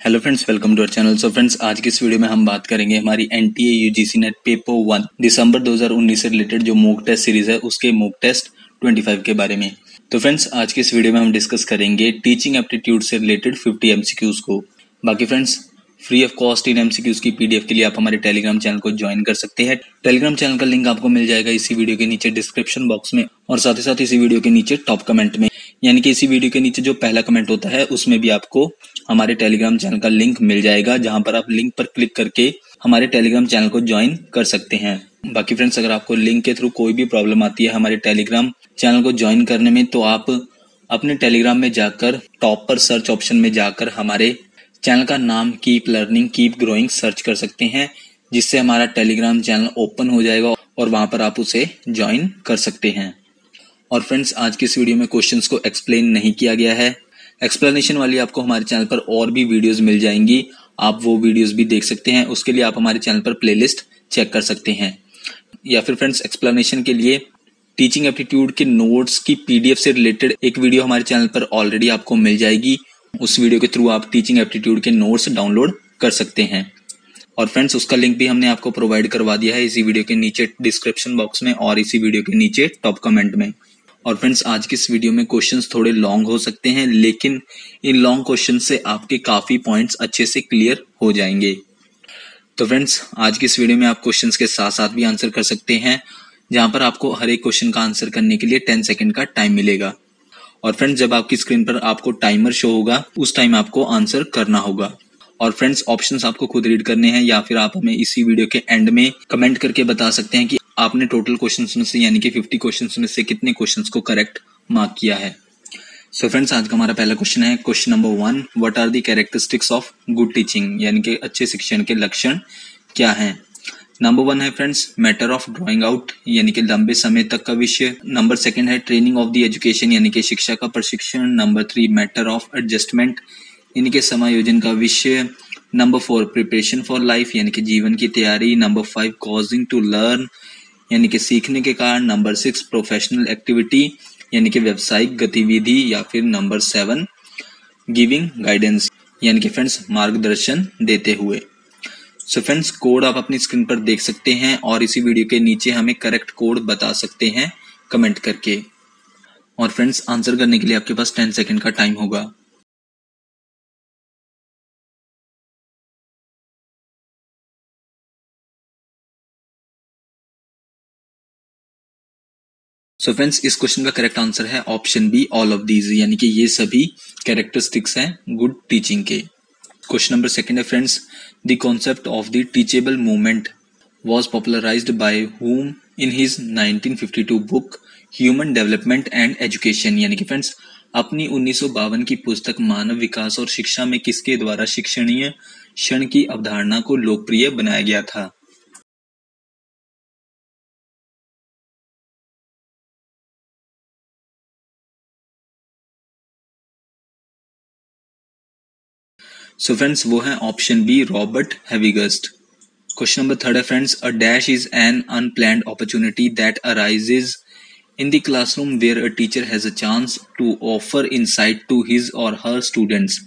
Hello friends welcome to our channel so friends आज की इस वीडियो में हम बात करेंगे हमारी N T UGC NET paper one दिसंबर 2019 से रिलेटेड जो मूक टेस्ट सीरीज़ है, उसके मोक टेस्ट 25 के बारे में। तो फ्रेंड्स आज की इस वीडियो में हम डिस्कस करेंगे टीचिंग एप्टीट्यूड से रिलेटेड 50 एमसीक्यूज को। बाकी फ्रेंड्स फ्री ऑफ़ कॉस्ट इन एमसीक्यूज की पीडीएफ के लिए आप हमारे टेलीग्राम चैनल को ज्वाइन कर सकते हैं। टेलीग्राम चैनल का लिंक आपको मिल जाएगा इसी वीडियो के नीचे डिस्क्रिप्शन बॉक्स में और साथ ही साथ इसी वीडियो के नीचे टॉप कमेंट में। यानी कि इसी वीडियो के नीचे जो पहला कमेंट होता है, उसमें भी आपको हमारे टेलीग्राम चैनल का लिंक मिल जाएगा, जहाँ पर आप लिंक पर क्लिक करके हमारे टेलीग्राम चैनल को ज्वाइन कर सकते हैं। बाकी फ्रेंड्स अगर आपको लिंक के थ्रू कोई भी प्रॉब्लम आती है हमारे टेलीग्राम चैनल को ज्वाइन करने में तो आप अपने टेलीग्राम में जाकर टॉप पर सर्च ऑप्शन में जाकर हमारे चैनल का नाम keep learning keep growing search कर सकते हैं, जिससे हमारा टेलीग्राम चैनल ओपन हो जाएगा और वहाँ पर आप उसे ज्वाइन कर सकते हैं। और फ्रेंड्स आज की इस वीडियो में क्वेश्चंस को एक्सप्लेन नहीं किया गया है। एक्सप्लेनेशन वाली आपको हमारे चैनल पर और भी वीडियोस मिल जाएँगी। आप वो वीडियोस भी देख सकते हैं। उसके लिए आप हमारे चैनल पर प्लेलिस्ट चेक कर सकते हैं। या फिर फ्रेंड्स एक्सप्लेनेशन के लिए टीचिंग एप्टीट्यूड के नोट्स की पीडीएफ से रिलेटेड एक वीडियो हमारे चैनल पर ऑलरेडी आपको मिल जाएगी। उस वीडियो के थ्रू आप टीचिंग एप्टीट्यूड के नोट्स डाउनलोड कर सकते हैं। और फ्रेंड्स उसका लिंक भी हमने आपको प्रोवाइड करवा दिया है। इसी वीडियो के नीचे डिस्क्रिप्शन बॉक्स में और इसी वीडियो के नीचे टॉप कमेंट में। और फ्रेंड्स आज की इस वीडियो में क्वेश्चंस थोड़े लॉन्ग हो सकते हैं, लेकिन इन लॉन्ग क्वेश्चन से आपके काफ़ी पॉइंट्स अच्छे से क्लियर हो जाएँगे। तो फ्रेंड्स आज की इस वीडियो में आप क्वेश्चंस के साथ साथ भी आंसर कर सकते हैं, जहाँ पर आपको हर एक क्वेश्चन का आंसर करने के लिए टेन सेकेंड का टाइम मिलेगा। और फ्रेंड्स जब आपकी स्क्रीन पर आपको टाइमर शो होगा, उस टाइम आपको आंसर करना होगा। और फ्रेंड्स ऑप्शंस आपको खुद रीड करने हैं, या फिर आप हमें इसी वीडियो के एंड में कमेंट करके बता सकते हैं कि आपने टोटल क्वेश्चंस में से, यानी कि 50 क्वेश्चंस में से कितने क्वेश्चंस को करेक्ट मार्क किया है? सो so फ्रेंड्स आज का हमारा पहला क्वेश्चन है question number one what are the characteristics of good teaching यानी कि अच्छे शिक्षण के लक्षण क्या हैं? नंबर वन है friends matter of drawing out यानी कि लंबे समय तक का विषय। नंबर सेकंड है ट्रेनिंग ऑफ़ द एजुकेशन यानी कि शिक्षा का प्रशिक्षण। Number three matter of adjustment यानी कि समायोजन का विषय। Number four preparation for life यानी कि जीवन की तैयारी। Number five causing to learn यानी कि सीखने के कारण नंबर सिक्स प्रोफेशनल एक्टिविटी यानी कि व्यवसायिक गतिविधि या फिर नंबर सेवन गिविंग गाइडेंस यानी कि फ्रेंड्स मार्गदर्शन देते हुए। सो फ्रेंड्स कोड आप अपनी स्क्रीन पर देख सकते हैं और इसी वीडियो के नीचे हमें करेक्ट कोड बता सकते हैं कमेंट करके। और फ्रेंड्स आंसर करने के लिए आपके पास टेन सेकेंड का टाइम होगा। सो फ्रेंड्स इस क्वेश्चन का करेक्ट आंसर है option B all of these यानी कि ये सभी कैरेक्टरिस्टिक्स हैं गुड टीचिंग के। क्वेश्चन नंबर सेकंड है friends the concept of the teachable movement was popularized by whom in his 1952 book human development and education यानी कि फ्रेंड्स अपनी उन्नीस सौ बावन की पुस्तक मानव विकास और शिक्षा में किसके द्वारा शिक्षणीय क्षण की अवधारणा को लोकप्रिय बनाया गया था? सो फ्रेंड्स वो है option B Robert Havighurst question number third है friends a dash is an unplanned opportunity that arises in the classroom where a teacher has a chance to offer in to his or her students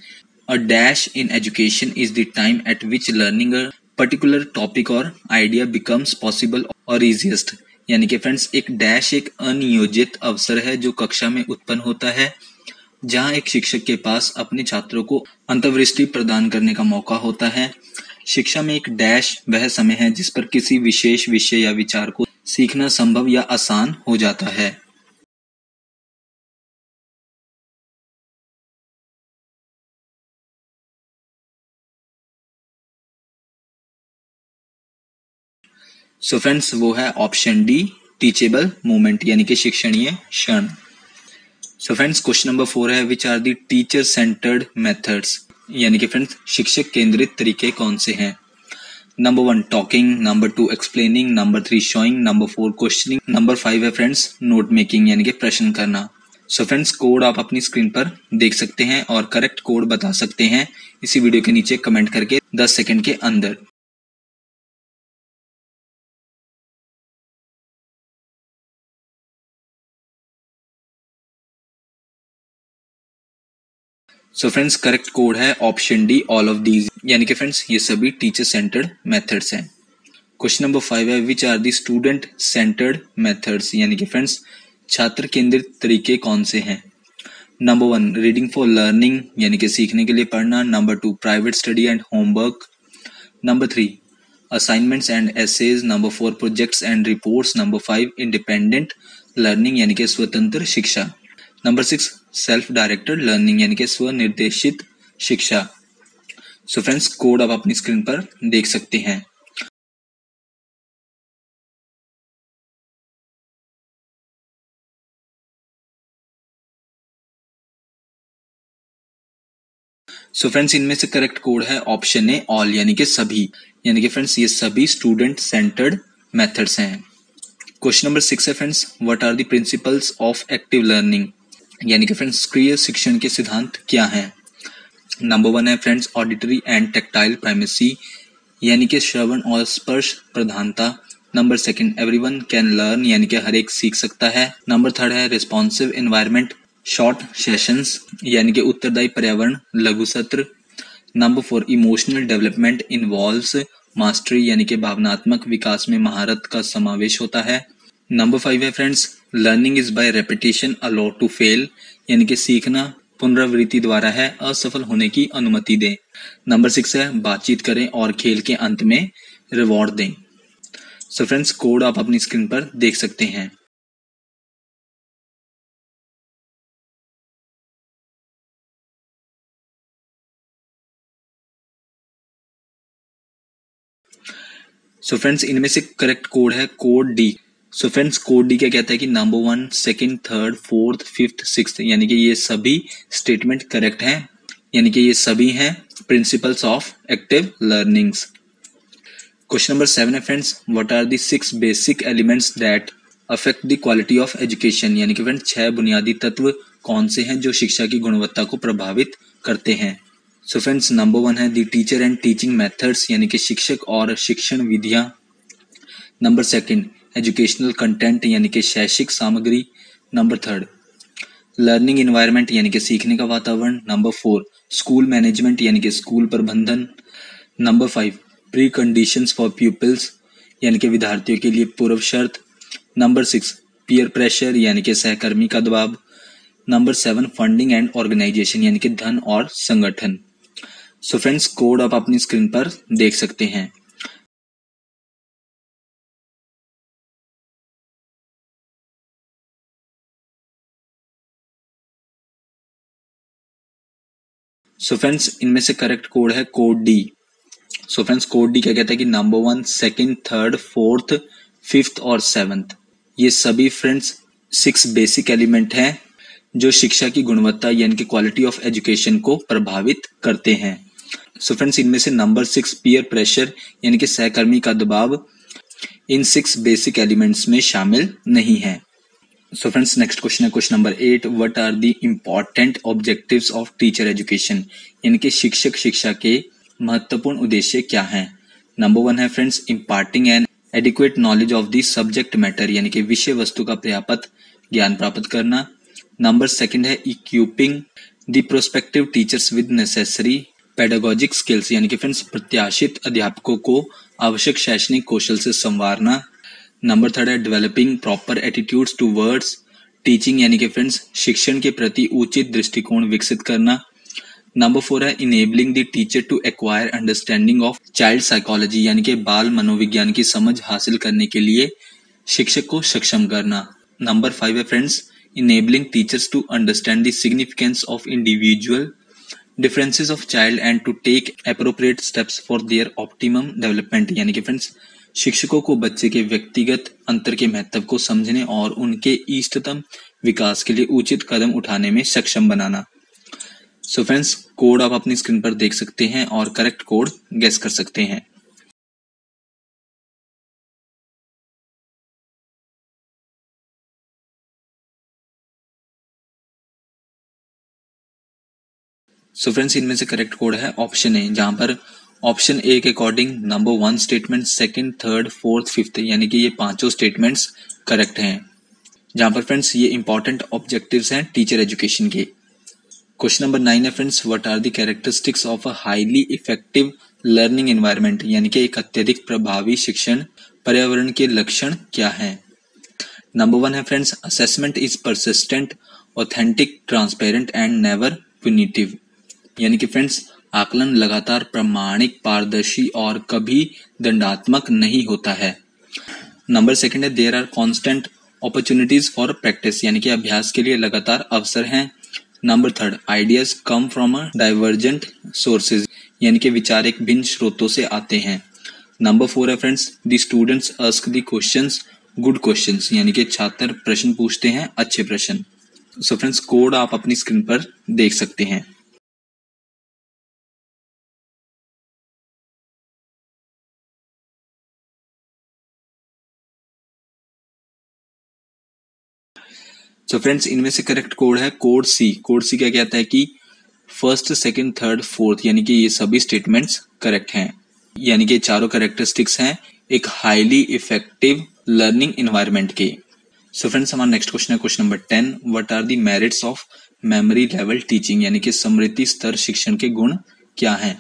a dash in education is the time at which learning a particular topic or idea becomes possible or easiest यानी कि friends एक dash एक अनियोजित अवसर है जो कक्षा में उत्पन्न होता है। जहाँ एक शिक्षक के पास अपने छात्रों को अंतर्वृष्टि प्रदान करने का मौका होता है। शिक्षा में एक डैश वह समय है जिस पर किसी विशेष विषय या विचार को सीखना संभव या आसान हो जाता है। सो so फ्रेंड्स, वो है ऑप्शन डी, टीचेबल मूवमेंट यानी कि शिक्षणीय क्षण। So friends question number four है which are the teacher centred methods यानी कि फ्रेंड्स शिक्षक केंद्रित तरीके कौन से हैं? Number one talking number two explaining number three showing number four questioning number five है फ्रेंड्स नोट मेकिंग यानी कि प्रश्न करना. सो फ्रेंड्स कोड आप अपनी स्क्रीन पर देख सकते हैं और करेक्ट कोड बता सकते हैं. इसी वीडियो के नीचे कमेंट करके 10 सेकंड के अंदर. सो फ्रेंड्स करेक्ट कोड है option D all of these यानी कि फ्रेंड्स ये सभी टीचर सेंटर्ड मेथड्स हैं. क्वेश्चन नंबर फाइव है which are the student centred methods यानी कि फ्रेंड्स छात्र केंद्रित तरीके कौन से हैं? Number one reading for learning यानी कि सीखने के लिए पढ़ना. Number two private study and homework number three assignments and essays number four projects and reports number five independent learning यानी कि स्वतंत्र शिक्षा. Number six self directed learning यानी कि स्वनिर्देशित शिक्षा। सो फ्रेंड्स कोड आप अपनी स्क्रीन पर देख सकते हैं। सो फ्रेंड्स इनमें से करेक्ट कोड है ऑप्शन ए ऑल यानी कि सभी। यानी कि फ्रेंड्स ये सभी स्टूडेंट सेंटर्ड मेथड्स हैं। क्वेश्चन नंबर सिक्स है friends what are the principles of active learning यानी कि फ्रेंड्स सक्रिय शिक्षण के सिद्धांत क्या हैं? नंबर वन है friends auditory and tactile primacy यानी कि श्रवण और स्पर्श प्रधानता। Number second everyone can learn यानी कि हर एक सीख सकता है। नंबर थर्ड है रिस्पॉन्सिव एनवायरमेंट शॉर्ट सेशंस यानी कि उत्तरदायी पर्यावरण, लघु सत्र। Number four emotional development involves mastery यानी कि भावनात्मक विकास में महारत का समावेश होता है। नंबर फाइव है friends learning is by repetition allow to fail यानी कि सीखना पुनरावृत्ति द्वारा है, असफल होने की अनुमति दें। नंबर सिक्स है, बातचीत करें और खेल के अंत में रिवॉर्ड दें। सो फ्रेंड्स कोड आप अपनी स्क्रीन पर देख सकते हैं। सो फ्रेंड्स इनमें से करेक्ट कोड है code D so friends code D क्या कहता है कि number one second third fourth fifth six यानी कि ये सभी स्टेटमेंट करेक्ट हैं, यानी कि ये सभी हैं principles of active learnings question number seven है friends what are the six basic elements that affect the quality of education यानी कि फ्रेंड्स छह बुनियादी तत्व कौन से हैं जो शिक्षा की गुणवत्ता को प्रभावित करते हैं? सो फ्रेंड्स नंबर वन है the teacher and teaching methods यानी कि शिक्षक और शिक्षण विधियाँ. नंबर सेकंड एजुकेशनल कंटेंट यानी कि शैक्षिक सामग्री नंबर थर्ड लर्निंग इन्वायरमेंट यानी कि सीखने का वातावरण नंबर फोर स्कूल मैनेजमेंट यानी कि स्कूल प्रबंधन number five precondition for peoples यानी कि विद्यार्थियों के लिए पूर्व शर्त नंबर सिक्स पीयर प्रेशर यानी कि सहकर्मी का दबाव number seven funding and organisation यानी कि धन और संगठन। सो फ्रेंड्स कोड आप अपनी स्क्रीन पर देख सकते हैं। सो फ्रेंड्स इनमें से करेक्ट कोड है code D so friends code D क्या कहता है कि number one second third fourth fifth और सेवंथ ये सभी फ्रेंड्स सिक्स बेसिक एलिमेंट हैं जो शिक्षा की गुणवत्ता यानी कि क्वालिटी ऑफ़ एजुकेशन को प्रभावित करते हैं. सो फ्रेंड्स इनमें से नंबर सिक्स पीयर प्रेशर यानी कि सहकर्मी का दबाव इन सिक्स बेसिक एलिमेंट्स में शामिल नहीं है. सो फ्रेंड्स नेक्स्ट क्वेश्चन है question number eight what are the important objectives of teacher education यानी कि शिक्षक शिक्षा के महत्वपूर्ण उद्देश्य क्या हैं? नंबर वन है friends imparting and adequate knowledge of the subject matter यानी कि विषय वस्तु का पर्याप्त ज्ञान प्राप्त करना. नंबर सेकंड है equipping the prospective teachers with necessary pedagogic skills यानी कि फ्रेंड्स प्रत्याशित अध्यापकों को आवश्यक शैक्षणिक कौशल से संवारना. नंबर थर्ड है developing proper attitudes towards teaching यानी कि फ्रेंड्स शिक्षण के प्रति उचित दृष्टिकोण विकसित करना। नंबर फोर है enabling the teacher to acquire understanding of child psychology यानी कि बाल मनोविज्ञान की समझ हासिल करने के लिए शिक्षक को सक्षम करना। नंबर फाइव है friends enabling teachers to understand significance of individual differences of child and to take appropriate steps for their optimum development, यानी कि फ्रेंड्स शिक्षकों को बच्चे के व्यक्तिगत अंतर के महत्व को समझने और उनके इष्टतम विकास के लिए उचित कदम उठाने में सक्षम बनाना। सो फ्रेंड्स कोड आप अपनी स्क्रीन पर देख सकते हैं और करेक्ट कोड गेस कर सकते हैं। सो फ्रेंड्स इनमें से करेक्ट कोड है ऑप्शन ए जहाँ पर ऑप्शन ए के according number one statement second third fourth fifth यानी कि ये पाँचों स्टेटमेंट्स करेक्ट हैं। जहाँ पर फ्रेंड्स ये इंपॉर्टेंट ऑब्जेक्टिव्स हैं टीचर एजुकेशन के। क्वेश्चन नंबर नाइन है friends what are the characteristics of a highly effective learning environment यानी कि एक अत्यधिक प्रभावी शिक्षण पर्यावरण के लक्षण क्या हैं? नंबर वन है friends assessment is persistent authentic transparent and never punitive यानी कि फ्रेंड्स आकलन लगातार प्रमाणिक, पारदर्शी और कभी दंडात्मक नहीं होता है। नंबर सेकंड है there are constant opportunities for practice यानी कि अभ्यास के लिए लगातार अवसर हैं। Number third ideas come from a divergent sources यानी कि विचार एक भिन्न स्रोतों से आते हैं। नंबर फोर है friends the students ask the questions good questions यानी कि छात्र प्रश्न पूछते हैं, अच्छे प्रश्न। सो फ्रेंड्स कोड आप अपनी स्क्रीन पर देख सकते हैं। सो फ्रेंड्स इनमें से करेक्ट कोड है कोड सी कोड सी क्या कहता है कि फ़र्स्ट सेकंड थर्ड फोर्थ यानी कि ये सभी स्टेटमेंट्स करेक्ट हैं। यानी कि चारों करेक्टरिस्टिक्स हैं एक हाईली इफ़ेक्टिव लर्निंग इन्वायरमेंट के। सो फ्रेंड्स हमारा नेक्स्ट क्वेश्चन है question number ten what are the merits of memory level teaching यानी कि समृद्धि स्तर शिक्षण के गुण क्या हैं?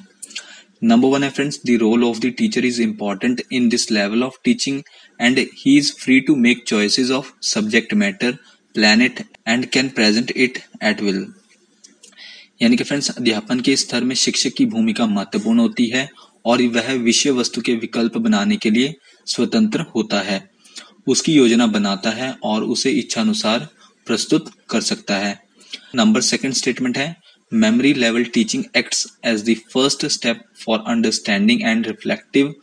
नंबर वन है friends the role of the teacher is important in this level of teaching and he is free to make choices of subject matter planet and can present it at will यानी कि friends अध्यापन के स्तर में शिक्षक की भूमिका महत्वपूर्ण होती है और वह विषय वस्तु के विकल्प बनाने के लिए स्वतंत्र होता है। उसकी योजना बनाता है और उसे इच्छानुसार प्रस्तुत कर सकता है। नंबर सेकंड स्टेटमेंट है memory level teaching acts as the first step for understanding and reflective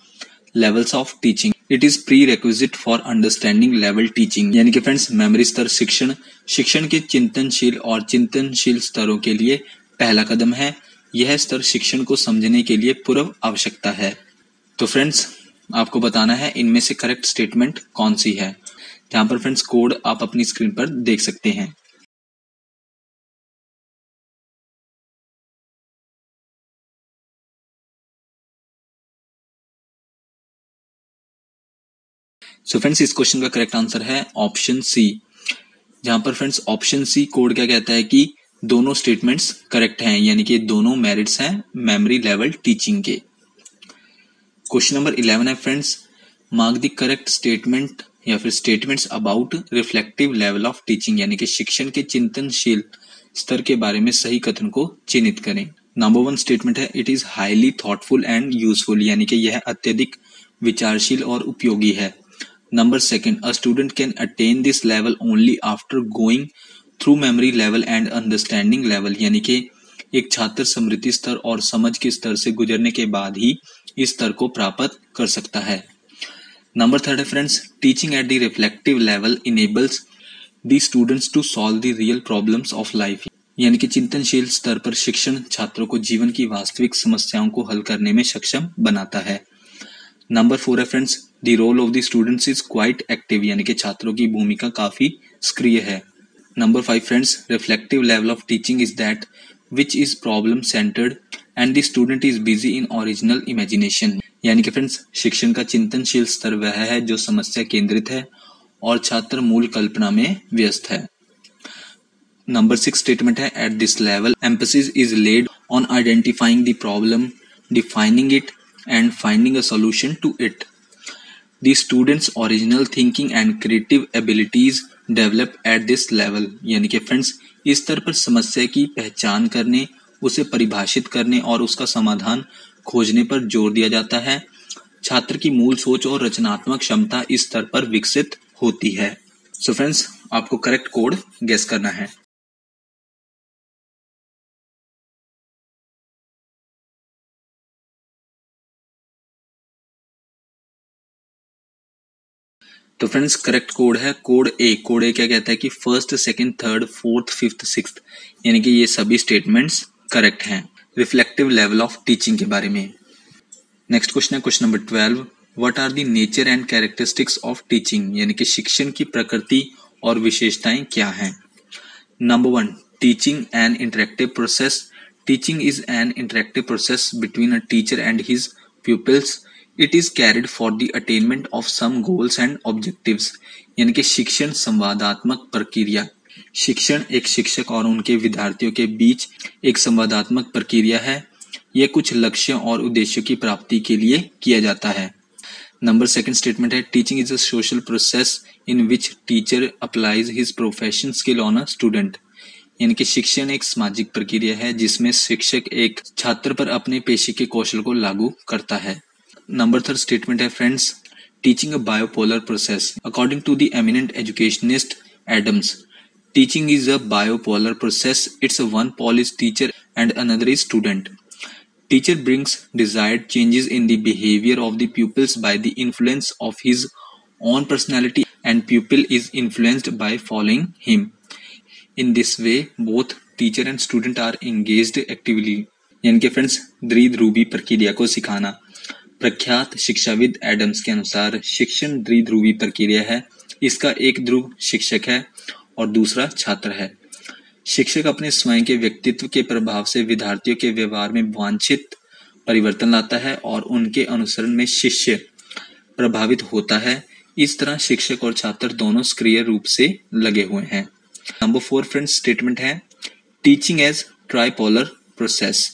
levels of teaching it is prerequisite for understanding level teaching यानी कि फ्रेंड्स मेमोरी स्तर शिक्षण शिक्षण के चिंतनशील और चिंतनशील स्तरों के लिए पहला कदम है। यह स्तर शिक्षण को समझने के लिए पूर्व आवश्यकता है। तो फ्रेंड्स आपको बताना है, इनमें से करेक्ट स्टेटमेंट कौन सी है? यहाँ पर फ्रेंड्स कोड आप अपनी स्क्रीन पर देख सकते हैं। सो फ्रेंड्स इस क्वेश्चन का करेक्ट आंसर है ऑप्शन सी जहाँ पर फ्रेंड्स ऑप्शन सी कोड क्या कहता है कि दोनों स्टेटमेंट्स करेक्ट हैं, यानी कि दोनों मेरिट्स हैं मेमोरी लेवल टीचिंग के। क्वेश्चन नंबर इलेवन है friends mark the correct statement या फिर statements about reflective level of teaching यानी कि शिक्षण के चिंतनशील स्तर के बारे में सही कथन को चिन्हित करें। नंबर वन स्टेटमेंट है it is highly thoughtful and useful यानी कि यह अत्यधिक विचारशील और उपयोगी है। Second a student can attain this level only after going through memory level and understanding level यानी कि एक छात्र स्मृति स्तर और समझ के स्तर से गुजरने के बाद ही इस स्तर को प्राप्त कर सकता है। नंबर थर्ड है friends teaching at the reflective level enables the students to solve the real problems of life यानी कि चिंतनशील स्तर पर शिक्षण छात्रों को जीवन की वास्तविक समस्याओं को हल करने में सक्षम बनाता है। नंबर फोर है friends the role of the students is quite active यानी कि छात्रों की भूमिका काफ़ी सक्रिय है। Number five friends reflective level of teaching is that which is problem centred and the student is busy in original imagination यानी कि फ्रेंड्स शिक्षण का चिंतनशील स्तर वह है जो समस्या केंद्रित है और छात्र मूल कल्पना में व्यस्त है। नंबर सिक्स स्टेटमेंट है at this level emphasis is laid on identifying the problem defining it and finding a solution to it the students original thinking and creative abilities develop at this level यानी कि friends इस स्तर पर समस्या की पहचान करने, उसे परिभाषित करने और उसका समाधान खोजने पर ज़ोर दिया जाता है। छात्र की मूल सोच और रचनात्मक क्षमता इस स्तर पर विकसित होती है। सो so फ्रेंड्स आपको करेक्ट कोड गेस करना है। तो फ्रेंड्स करेक्ट कोड है कोड ए कोड ए क्या कहता है कि first second third fourth fifth six यानी कि ये सभी स्टेटमेंट्स करेक्ट हैं. रिफ्लेक्टिव लेवल ऑफ़ टीचिंग के बारे में. नेक्स्ट क्वेश्चन है question number twelve what are the nature and characteristics of teaching यानी कि शिक्षण की प्रकृति और विशेषताएँ क्या हैं? Number one teaching and interactive process teaching is an interactive process between a teacher and his pupils. It is carried for the attainment of some goals and objectives यानी कि शिक्षण, संवादात्मक प्रक्रिया। शिक्षण एक शिक्षक और उनके विद्यार्थियों के बीच एक संवादात्मक प्रक्रिया है। यह कुछ लक्ष्यों और उद्देश्यों की प्राप्ति के लिए किया जाता है। नंबर सेकंड स्टेटमेंट है teaching is a social process in which teacher applies his profession skill on a student यानी कि शिक्षण एक सामाजिक प्रक्रिया है जिसमें शिक्षक एक छात्र पर अपने पेशे के कौशल को लागू करता है। नंबर थर्ड स्टेटमेंट है friends teaching a bipolar process according to the eminent educationist Adams teaching is a bipolar process its one pole is teacher and another is student Teacher brings desired changes in the behavior of the pupils by the influence of his own personality and pupil is influenced by following him. In this way, both teacher and student are engaged actively. यानी कि friends द्विध्रुवी प्रक्रिया को सिखाना प्रख्यात शिक्षाविद Adams के अनुसार शिक्षण द्विध्रुवी प्रक्रिया है। इसका एक ध्रुव शिक्षक है और दूसरा छात्र है। शिक्षक अपने स्वयं के व्यक्तित्व के प्रभाव से विद्यार्थियों के व्यवहार में वांछित परिवर्तन लाता है और उनके अनुसरण में शिष्य प्रभावित होता है। इस तरह शिक्षक और छात्र दोनों सक्रिय रूप से लगे हुए हैं। नंबर फोर फ्रेंड स्टेटमेंट है teaching as tripolar process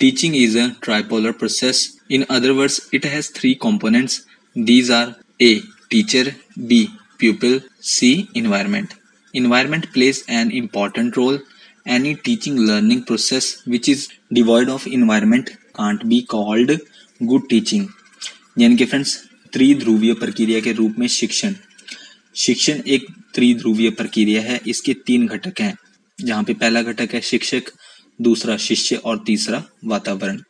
teaching is a tripolar process in other words it has three components these are A teacher B pupil c environment environment plays an important role any teaching learning process which is devoid of environment can't be called good teaching यानी कि friends त्रिध्रुवीय प्रक्रिया के रूप में शिक्षण शिक्षण एक त्रिध्रुवीय प्रक्रिया है इसके तीन घटक हैं जहाँ पे पहला घटक है शिक्षक दूसरा शिष्य और तीसरा वातावरण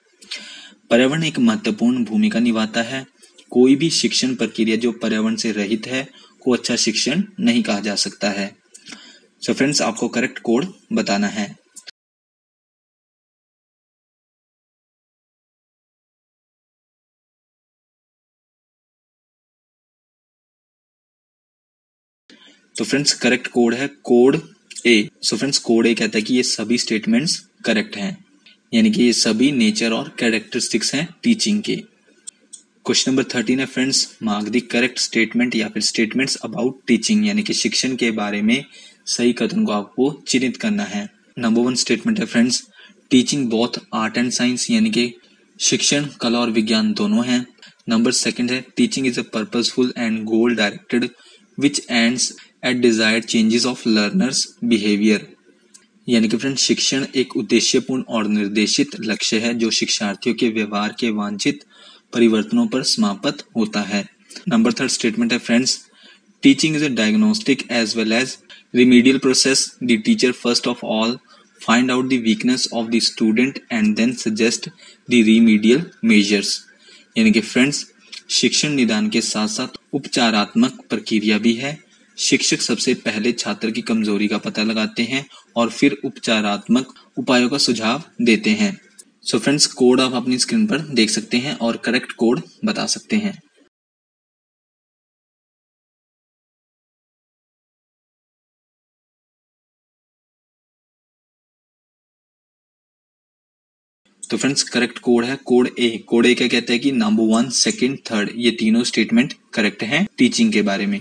पर्यावरण एक महत्वपूर्ण भूमिका निभाता है। कोई भी शिक्षण प्रक्रिया जो पर्यावरण से रहित है, को अच्छा शिक्षण नहीं कहा जा सकता है। सो so फ्रेंड्स आपको करेक्ट कोड बताना है। तो फ्रेंड्स करेक्ट कोड है code A so friends code A कहता है कि ये सभी स्टेटमेंट्स करेक्ट हैं। यानी कि ये सभी नेचर और कैरेक्टरिस्टिक्स हैं टीचिंग के। क्वेश्चन नंबर थर्टीन है friends mark the correct statement या फिर स्टेटमेंट्स अबाउट टीचिंग यानी कि शिक्षण के बारे में सही कथन को आपको चिन्हित करना है। नंबर वन स्टेटमेंट है friends teaching both art and science यानी कि शिक्षण, कला और विज्ञान दोनों हैं। नंबर सेकंड है teaching is a purposeful and goal directed which ends at desired changes of learners behaviour यानी कि फ्रेंड शिक्षण एक उद्देश्यपूर्ण और निर्देशित लक्ष्य है जो शिक्षार्थियों के व्यवहार के वांछित परिवर्तनों पर समाप्त होता है। नंबर थर्ड स्टेटमेंट है friends teaching is a diagnostic as well as remedial process the teacher first of all find out the weakness of the student and then suggest the remedial measures यानी कि friends शिक्षण निदान के साथ साथ उपचारात्मक प्रक्रिया भी है। शिक्षक सबसे पहले छात्र की कमज़ोरी का पता लगाते हैं और फिर उपचारात्मक उपायों का सुझाव देते हैं। सो फ्रेंड्स कोड आप अपनी स्क्रीन पर देख सकते हैं और करेक्ट कोड बता सकते हैं। तो फ्रेंड्स करेक्ट कोड है कोड ए कोड ए क्या कहता है कि नंबर वन सेकंड थर्ड ये तीनों स्टेटमेंट करेक्ट हैं टीचिंग के बारे में।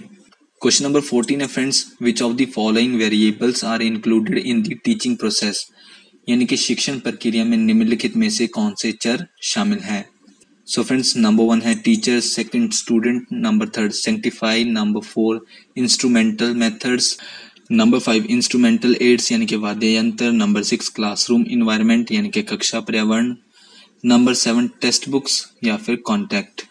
क्वेश्चन नंबर फोर्टीन है friends which of the following variables are included in the teaching process यानी कि शिक्षण प्रक्रिया में निम्नलिखित में से कौन से चर शामिल हैं? सो फ्रेंड्स नंबर वन है teacher second student number third sanctify number four instrumental methods number five instrumental aids यानी कि वाद्य यंत्र नंबर सिक्स क्लासरूम इन्वायरमेंट यानी कि कक्षा पर्यावरण नंबर सेवन टेक्स्ट बुक्स या फिर कॉन्टैक्ट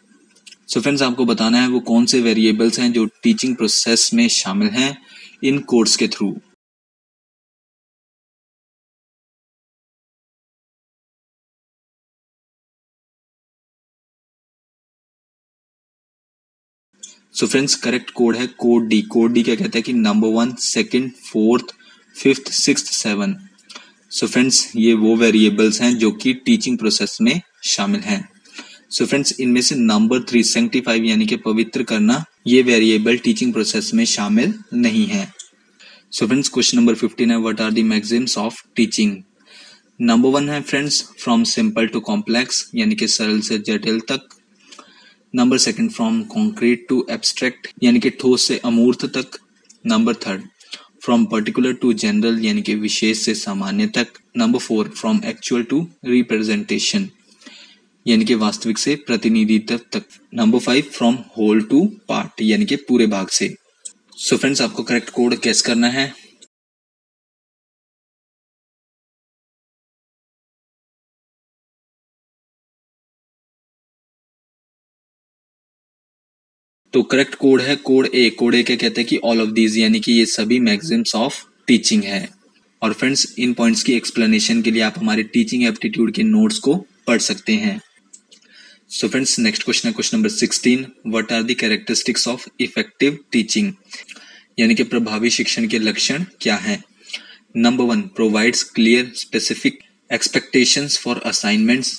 सो फ्रेंड्स आपको बताना है वो कौन से वेरिएबल्स हैं जो टीचिंग प्रोसेस में शामिल हैं इन कोर्स के through so friends correct code है कोड डी कोड डी क्या कहता है कि number one second fourth fifth six seven so friends ये वो वेरिएबल्स हैं जो कि टीचिंग प्रोसेस में शामिल हैं। सो फ्रेंड्स इनमें से नंबर थ्री सेंटिफाइव यानी कि पवित्र करना, ये वेरिएबल टीचिंग प्रोसेस में शामिल नहीं है। So friends question number fifteen है what are the maxims of teaching number one है friends from simple to complex यानी कि सरल से जटिल तक। Number second from concrete to abstract यानी कि ठोस से अमूर्त तक। Number third from particular to general यानी कि विशेष से सामान्य तक। Number four from actual to representation यानी कि वास्तविक से प्रतिनिधित्व तक। Number five from whole to part यानी कि पूरे भाग से। सो so फ्रेंड्स आपको करेक्ट कोड कैस करना है। तो करेक्ट कोड है कोड ए कोड ए क्या कहते हैं कि ऑल ऑफ़ दीज यानी कि ये सभी मैग्जिम्स ऑफ़ टीचिंग है। और फ्रेंड्स इन पॉइंट्स की एक्सप्लेनेशन के लिए आप हमारे टीचिंग एप्टीट्यूड के नोट्स को पढ़ सकते हैं। सो फ्रेंड्स नेक्स्ट क्वेश्चन है question number sixteen what are the characteristics of effective teaching यानी कि प्रभावी शिक्षण के लक्षण क्या हैं? Number one provides clear specific expectations for assignments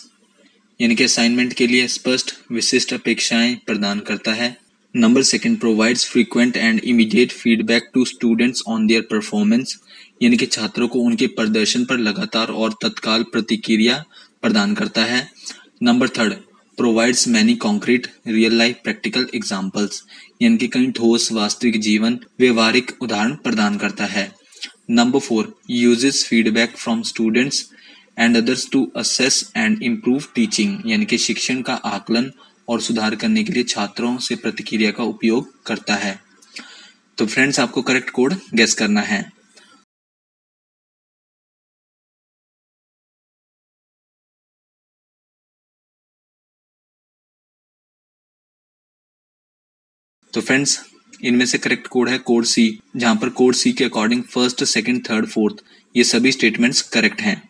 यानी कि असाइनमेंट के लिए स्पष्ट, विशिष्ट अपेक्षाएँ प्रदान करता है। Number second provides frequent and immediate feedback to students on their performance यानी कि छात्रों को उनके प्रदर्शन पर लगातार और तत्काल प्रतिक्रिया प्रदान करता है। Number third provides many concrete real life practical examples यानी कि कई ठोस वास्तविक जीवन, व्यवहारिक उदाहरण प्रदान करता है। Number four uses feedback from students and others to assess and improve teaching यानी कि शिक्षण का आकलन और सुधार करने के लिए छात्रों से प्रतिक्रिया का उपयोग करता है। तो फ्रेंड्स आपको करेक्ट कोड गेस करना है। तो फ्रेंड्स इनमें से करेक्ट कोड है कोड सी जहाँ पर कोड सी के according first second third fourth ये सभी स्टेटमेंट्स करेक्ट हैं।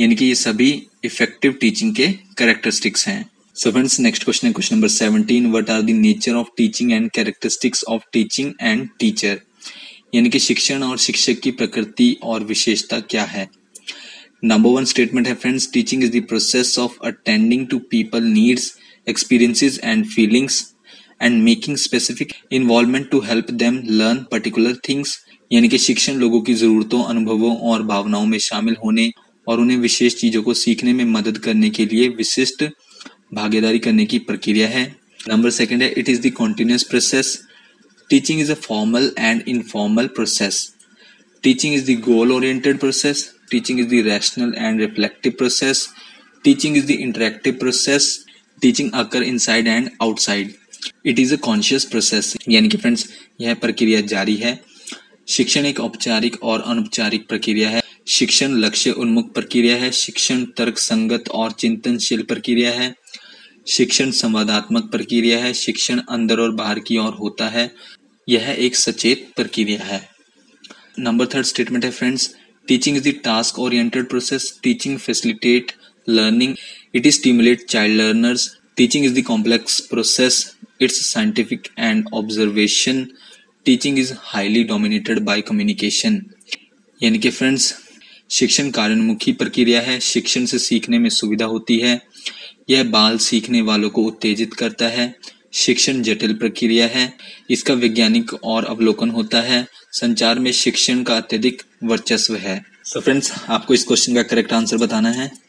यानी कि ये सभी इफ़ेक्टिव टीचिंग के करेक्टरिस्टिक्स हैं। सो फ्रेंड्स नेक्स्ट क्वेश्चन है question number 17 what are the nature of teaching and characteristics of teaching and teacher यानी कि शिक्षण और शिक्षक की प्रकृति और विशेषता क्या है? नंबर वन स्टेटमेंट है friends teaching is the process of attending to people needs experiences and feelings and making specific involvement to help them learn particular things यानी कि शिक्षण लोगों की जरूरतों, अनुभवों और भावनाओं में शामिल होने और उन्हें विशेष चीज़ों को सीखने में मदद करने के लिए विशिष्ट भागीदारी करने की प्रक्रिया है। नंबर सेकंड है it is the continuous process teaching is a formal and informal process teaching is the goal oriented process teaching is the rational and reflective process teaching is the interactive process teaching occur inside and outside it is a conscious process यानी कि friends यह प्रक्रिया जारी है। शिक्षण एक औपचारिक और अनौपचारिक प्रक्रिया है। शिक्षण लक्ष्य उन्मुख प्रक्रिया है। शिक्षण तर्क, संगत और चिंतनशील प्रक्रिया है। शिक्षण संवादात्मक प्रक्रिया है। शिक्षण अंदर और बाहर की ओर होता है। यह एक सचेत प्रक्रिया है। नंबर थर्ड स्टेटमेंट है friends teaching is the task oriented process teaching facilitate learning it is stimulate child learners teaching is the complex process its scientific and observation. Teaching is highly dominated by communication यानी कि friends शिक्षण कार्योन्मुखी प्रक्रिया है। शिक्षण से सीखने में सुविधा होती है। यह बाल सीखने वालों को उत्तेजित करता है। शिक्षण जटिल प्रक्रिया है। इसका वैज्ञानिक और अवलोकन होता है। संचार में शिक्षण का अत्यधिक वर्चस्व है। सो so फ्रेंड्स आपको इस क्वेश्चन का करेक्ट आंसर बताना है।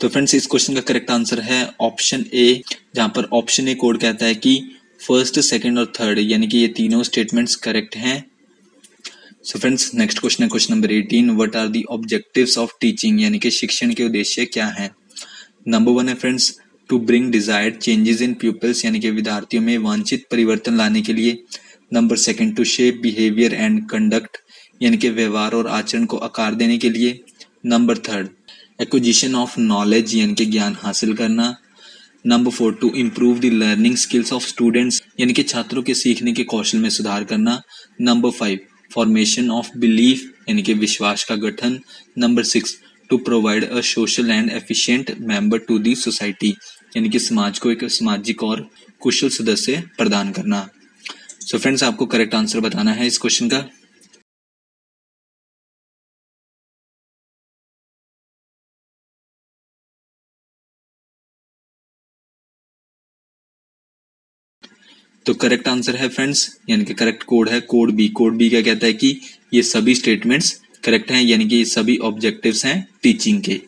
तो फ्रेंड्स इस क्वेश्चन का करेक्ट आंसर है ऑप्शन ए जहाँ पर ऑप्शन ए कोड कहता है कि फ़र्स्ट सेकंड और थर्ड यानी कि ये तीनों स्टेटमेंट्स करेक्ट हैं। सो फ्रेंड्स नेक्स्ट क्वेश्चन है question number 18 what are the objectives of teaching यानी कि शिक्षण के उद्देश्य क्या हैं? नंबर वन है friends to bring desired changes in peoples यानी कि विद्यार्थियों में वांछित परिवर्तन लाने के लिए। Number second to shape behaviour and conduct यानी कि व्यवहार और आचरण को आकार देने के लिए। Number third acquisition of knowledge यानी कि ज्ञान हासिल करना। Number four to improve the learning skills of students यानी कि छात्रों के सीखने के कौशल में सुधार करना। Number five formation of belief यानी कि विश्वास का गठन। Number six to provide a social and efficient member to the society यानी कि समाज को एक सामाजिक और कुशल सदस्य प्रदान करना। सो so फ्रेंड्स आपको करेक्ट आंसर बताना है इस क्वेश्चन का। तो करेक्ट आंसर है फ्रेंड्स यानी कि करेक्ट कोड है कोड बी कोड बी क्या कहता है कि ये सभी स्टेटमेंट्स करेक्ट हैं, यानी कि ये सभी ऑब्जेक्टिव्स हैं टीचिंग के।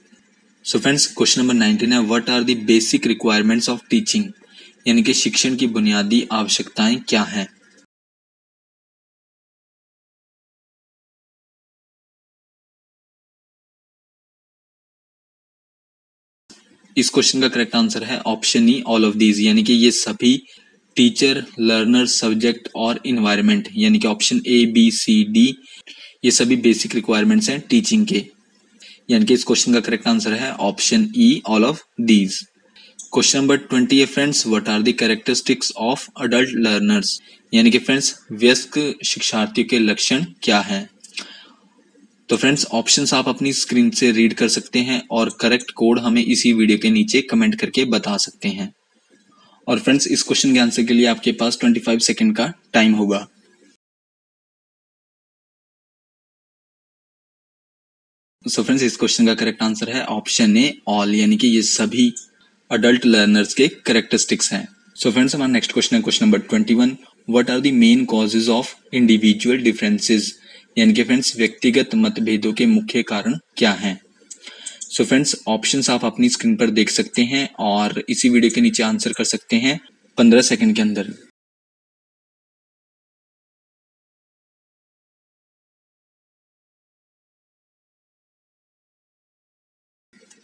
So friends question number nineteen है what are the basic requirements of teaching यानी कि शिक्षण की बुनियादी आवश्यकताएँ क्या हैं? इस क्वेश्चन का करेक्ट आंसर है option E all of these यानी कि ये सभी टीचर लर्नर सब्जेक्ट और इन्वायरमेंट यानी कि option A B C D ये सभी बेसिक रिक्वायरमेंट्स हैं टीचिंग के। यानी कि इस क्वेश्चन का करेक्ट आंसर है option E all of these question number twenty है friends what are the characteristics of adult learners यानी कि फ्रेंड्स व्यस्क शिक्षार्थियों के लक्षण क्या हैं? तो फ्रेंड्स ऑप्शंस आप अपनी स्क्रीन से रीड कर सकते हैं और करेक्ट कोड हमें इसी वीडियो के नीचे कमेंट करके बता सकते हैं। और फ्रेंड्स इस क्वेश्चन के आंसर के लिए आपके पास 25 सेकंड का टाइम होगा। सो फ्रेंड्स इस क्वेश्चन का करेक्ट आंसर है ऑप्शन ए ऑल यानी कि ये सभी अडल्ट लर्नर्स के करेक्टरिस्टिक्स हैं। सो फ्रेंड्स हमारा नेक्स्ट क्वेश्चन है question number 21 what are the main causes of individual differences यानी कि फ्रेंड्स व्यक्तिगत मतभेदों के मुख्य कारण क्या हैं? सो फ्रेंड्स ऑप्शंस आप अपनी स्क्रीन पर देख सकते हैं और इसी वीडियो के नीचे आंसर कर सकते हैं पंद्रह सेकंड के अंदर।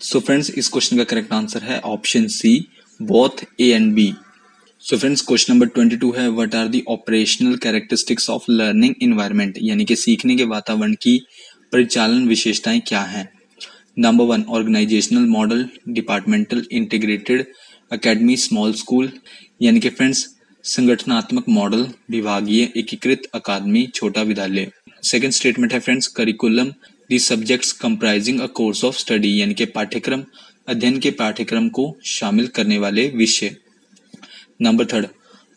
सो so फ्रेंड्स इस क्वेश्चन का करेक्ट आंसर है option C both A and B so friends question number twenty two है what are the operational characteristics of learning environment यानी कि सीखने के वातावरण की परिचालन विशेषताएँ क्या हैं? Number one organisational model departmental integrated academy small school यानी कि फ्रेंड्स संगठनात्मक मॉडल विभागीय, एकीकृत अकादमी छोटा विद्यालय. सेकेंड स्टेटमेंट है friends curriculum the subjects comprising a course of study यानी कि पाठ्यक्रम, अध्ययन के पाठ्यक्रम को शामिल करने वाले विषय. नंबर थर्ड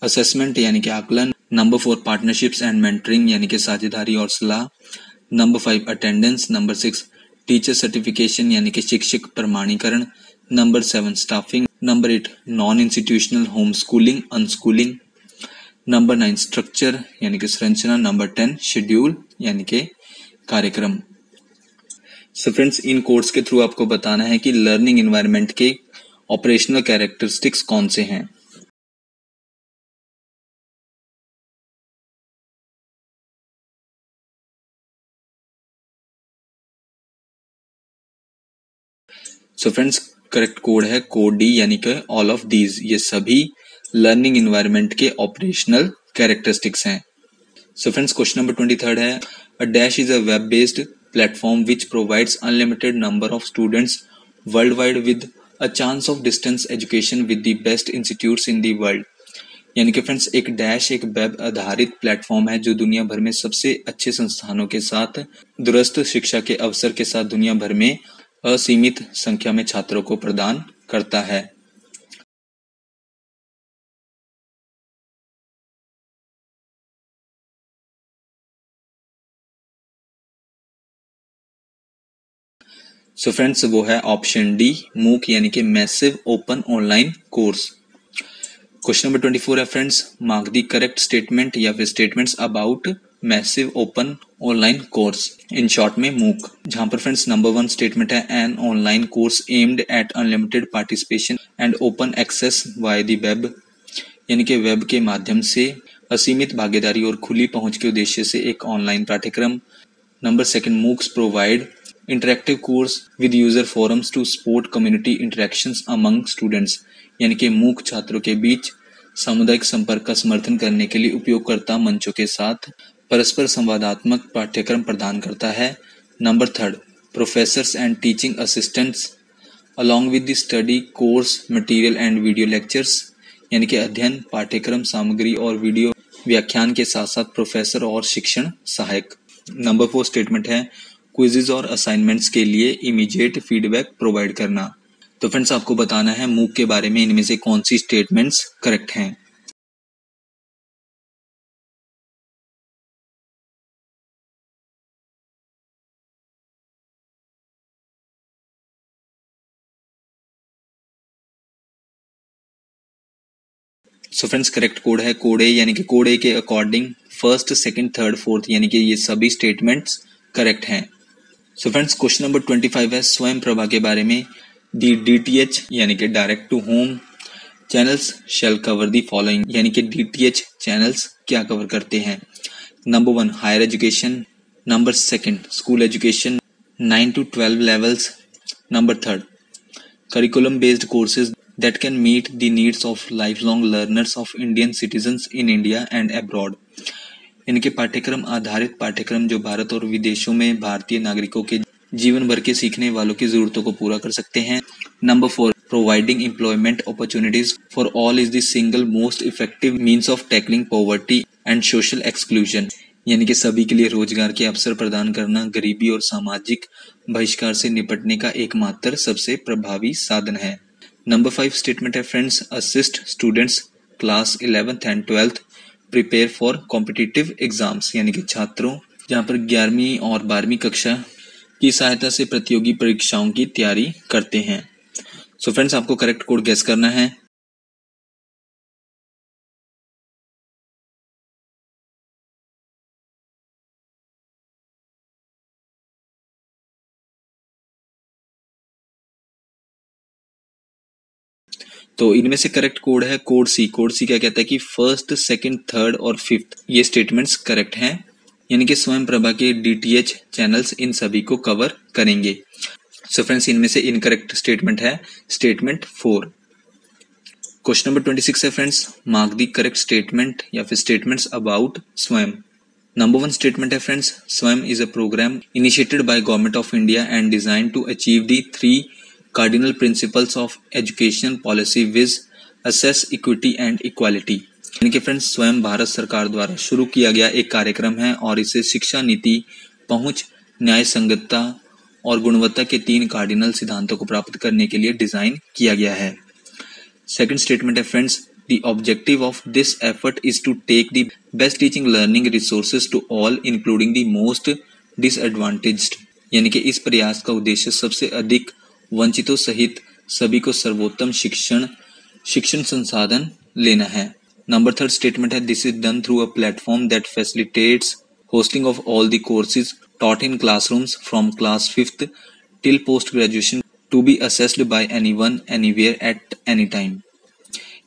असेसमेंट यानी कि आकलन. Number four partnerships and mentoring यानी कि साझेदारी और सलाह. Number five attendance number six teacher certification यानी कि शिक्षक प्रमाणीकरण number seven staffing number eight non institutional home schooling unschooling number nine structure यानी कि संरचना नंबर टेन शेड्यूल यानी कि कार्यक्रम। सो फ्रेंड्स इन कोर्स के थ्रू आपको बताना है कि लर्निंग एनवायरनमेंट के ऑपरेशनल कैरेक्टरिस्टिक्स कौन से हैं। सो फ्रेंड्स करेक्ट कोड है कोड डी यानी कि ऑल ऑफ़ दीज ये सभी लर्निंग इन्वायरमेंट के ऑपरेशनल कैरेक्टरिस्टिक्स हैं। So friends question number twenty third है a dash is a web based platform which provides unlimited number of students world wide with a chance of distance education with the best institutes in the world यानी कि friends एक dash एक web आधारित platform है जो दुनिया भर में सबसे अच्छे संस्थानों के साथ, दुरुस्त शिक्षा के अवसर के साथ दुनिया भर में असीमित संख्या में छात्रों को प्रदान करता है। सो so फ्रेंड्स वो है ऑप्शन डी मूक यानी कि massive open online course question number twenty four है friends mark the correct statement या फिर statements about massive open online course in short में मूक जहाँ पर फ्रेंड्स नंबर वन स्टेटमेंट है an online course aimed at unlimited participation and open access by the web यानी कि web के माध्यम से असीमित भागीदारी और खुली पहुँच के उद्देश्य से एक ऑनलाइन पाठ्यक्रम. Number second MOOCs provide interactive course with user forums to support community interactions among students यानी कि मूक छात्रों के बीच सामुदायिक संपर्क का समर्थन करने के लिए उपयोगकर्ता मंचों के साथ परस्पर संवादात्मक पाठ्यक्रम प्रदान करता है। Number third professors and teaching assistants along with the study course material and video lectures यानी कि अध्ययन, पाठ्यक्रम, सामग्री और वीडियो व्याख्यान के साथ साथ प्रोफेसर और शिक्षण सहायक। नंबर फोर स्टेटमेंट है क्विजेज और असाइनमेंट्स के लिए इमीडिएट फीडबैक प्रोवाइड करना। तो फ्रेंड्स आपको बताना है मूक के बारे में इनमें से कौन सी स्टेटमेंट्स करेक्ट हैं। सो फ्रेंड्स करेक्ट कोड है कोड ए यानी कि कोड ए के according first second third fourth यानी कि ये सभी स्टेटमेंट्स करेक्ट हैं। So friends question number twenty five है, स्वयं प्रभा के बारे में। दी डी टी एच यानी कि direct to home channels shall cover the following यानी कि डी टी एच चैनल्स क्या कवर करते हैं? Number one higher education number second school education nine to twelve levels number third curriculum based courses. That can meet the needs of lifelong learners of Indian citizens in India and abroad. इनके पाठ्यक्रम आधारित पाठ्यक्रम जो भारत और विदेशों में भारतीय नागरिकों के जीवन भर के सीखने वालों की जरूरतों को पूरा कर सकते हैं। Number four providing employment opportunities for all is the single most effective means of tackling poverty and social exclusion यानी कि सभी के लिए रोज़गार के अवसर प्रदान करना गरीबी और सामाजिक बहिष्कार से निपटने का एकमात्र सबसे प्रभावी साधन है। नंबर फाइव स्टेटमेंट है friends assist students class eleventh and twelfth prepare for competitive exams यानी कि छात्रों, जहाँ पर ग्यारहवीं और बारहवीं कक्षा की सहायता से प्रतियोगी परीक्षाओं की तैयारी करते हैं। सो so फ्रेंड्स आपको करेक्ट कोड गैस करना है। तो इनमें से करेक्ट कोड है कोड सी कोड सी क्या कहता है कि फ़र्स्ट सेकंड थर्ड और फिफ्थ ये स्टेटमेंट्स करेक्ट हैं, यानी कि स्वयं प्रभा के डीटीएच चैनल्स इन सभी को कवर करेंगे। सो फ्रेंड्स इनमें से इनकरेक्ट स्टेटमेंट है statement four question number twenty six है friends mark the correct statement या फिर statements about Swayam. Number one statement है friends Swayam is a programme initiated by government of India and design to achieve the three cardinal principles of education policy viz access equity and equality यानी कि friends स्वयं भारत सरकार द्वारा शुरू किया गया एक कार्यक्रम है और इसे शिक्षा नीति, पहुँच न्याय संगतता और गुणवत्ता के तीन कार्डिनल सिद्धांतों को प्राप्त करने के लिए डिज़ाइन किया गया है। सेकंड स्टेटमेंट है friends the objective of this effort is to take the best teaching learning resources to all including the most disadvantaged यानी कि इस प्रयास का उद्देश्य सबसे अधिक वंचितों सहित सभी को सर्वोत्तम शिक्षण शिक्षण संसाधन लेना है। नंबर थर्ड स्टेटमेंट है this is done through a platform that facilitates hosting of all the courses taught in classrooms from class 5th till post graduation to be assessed by anyone, anywhere, at any time.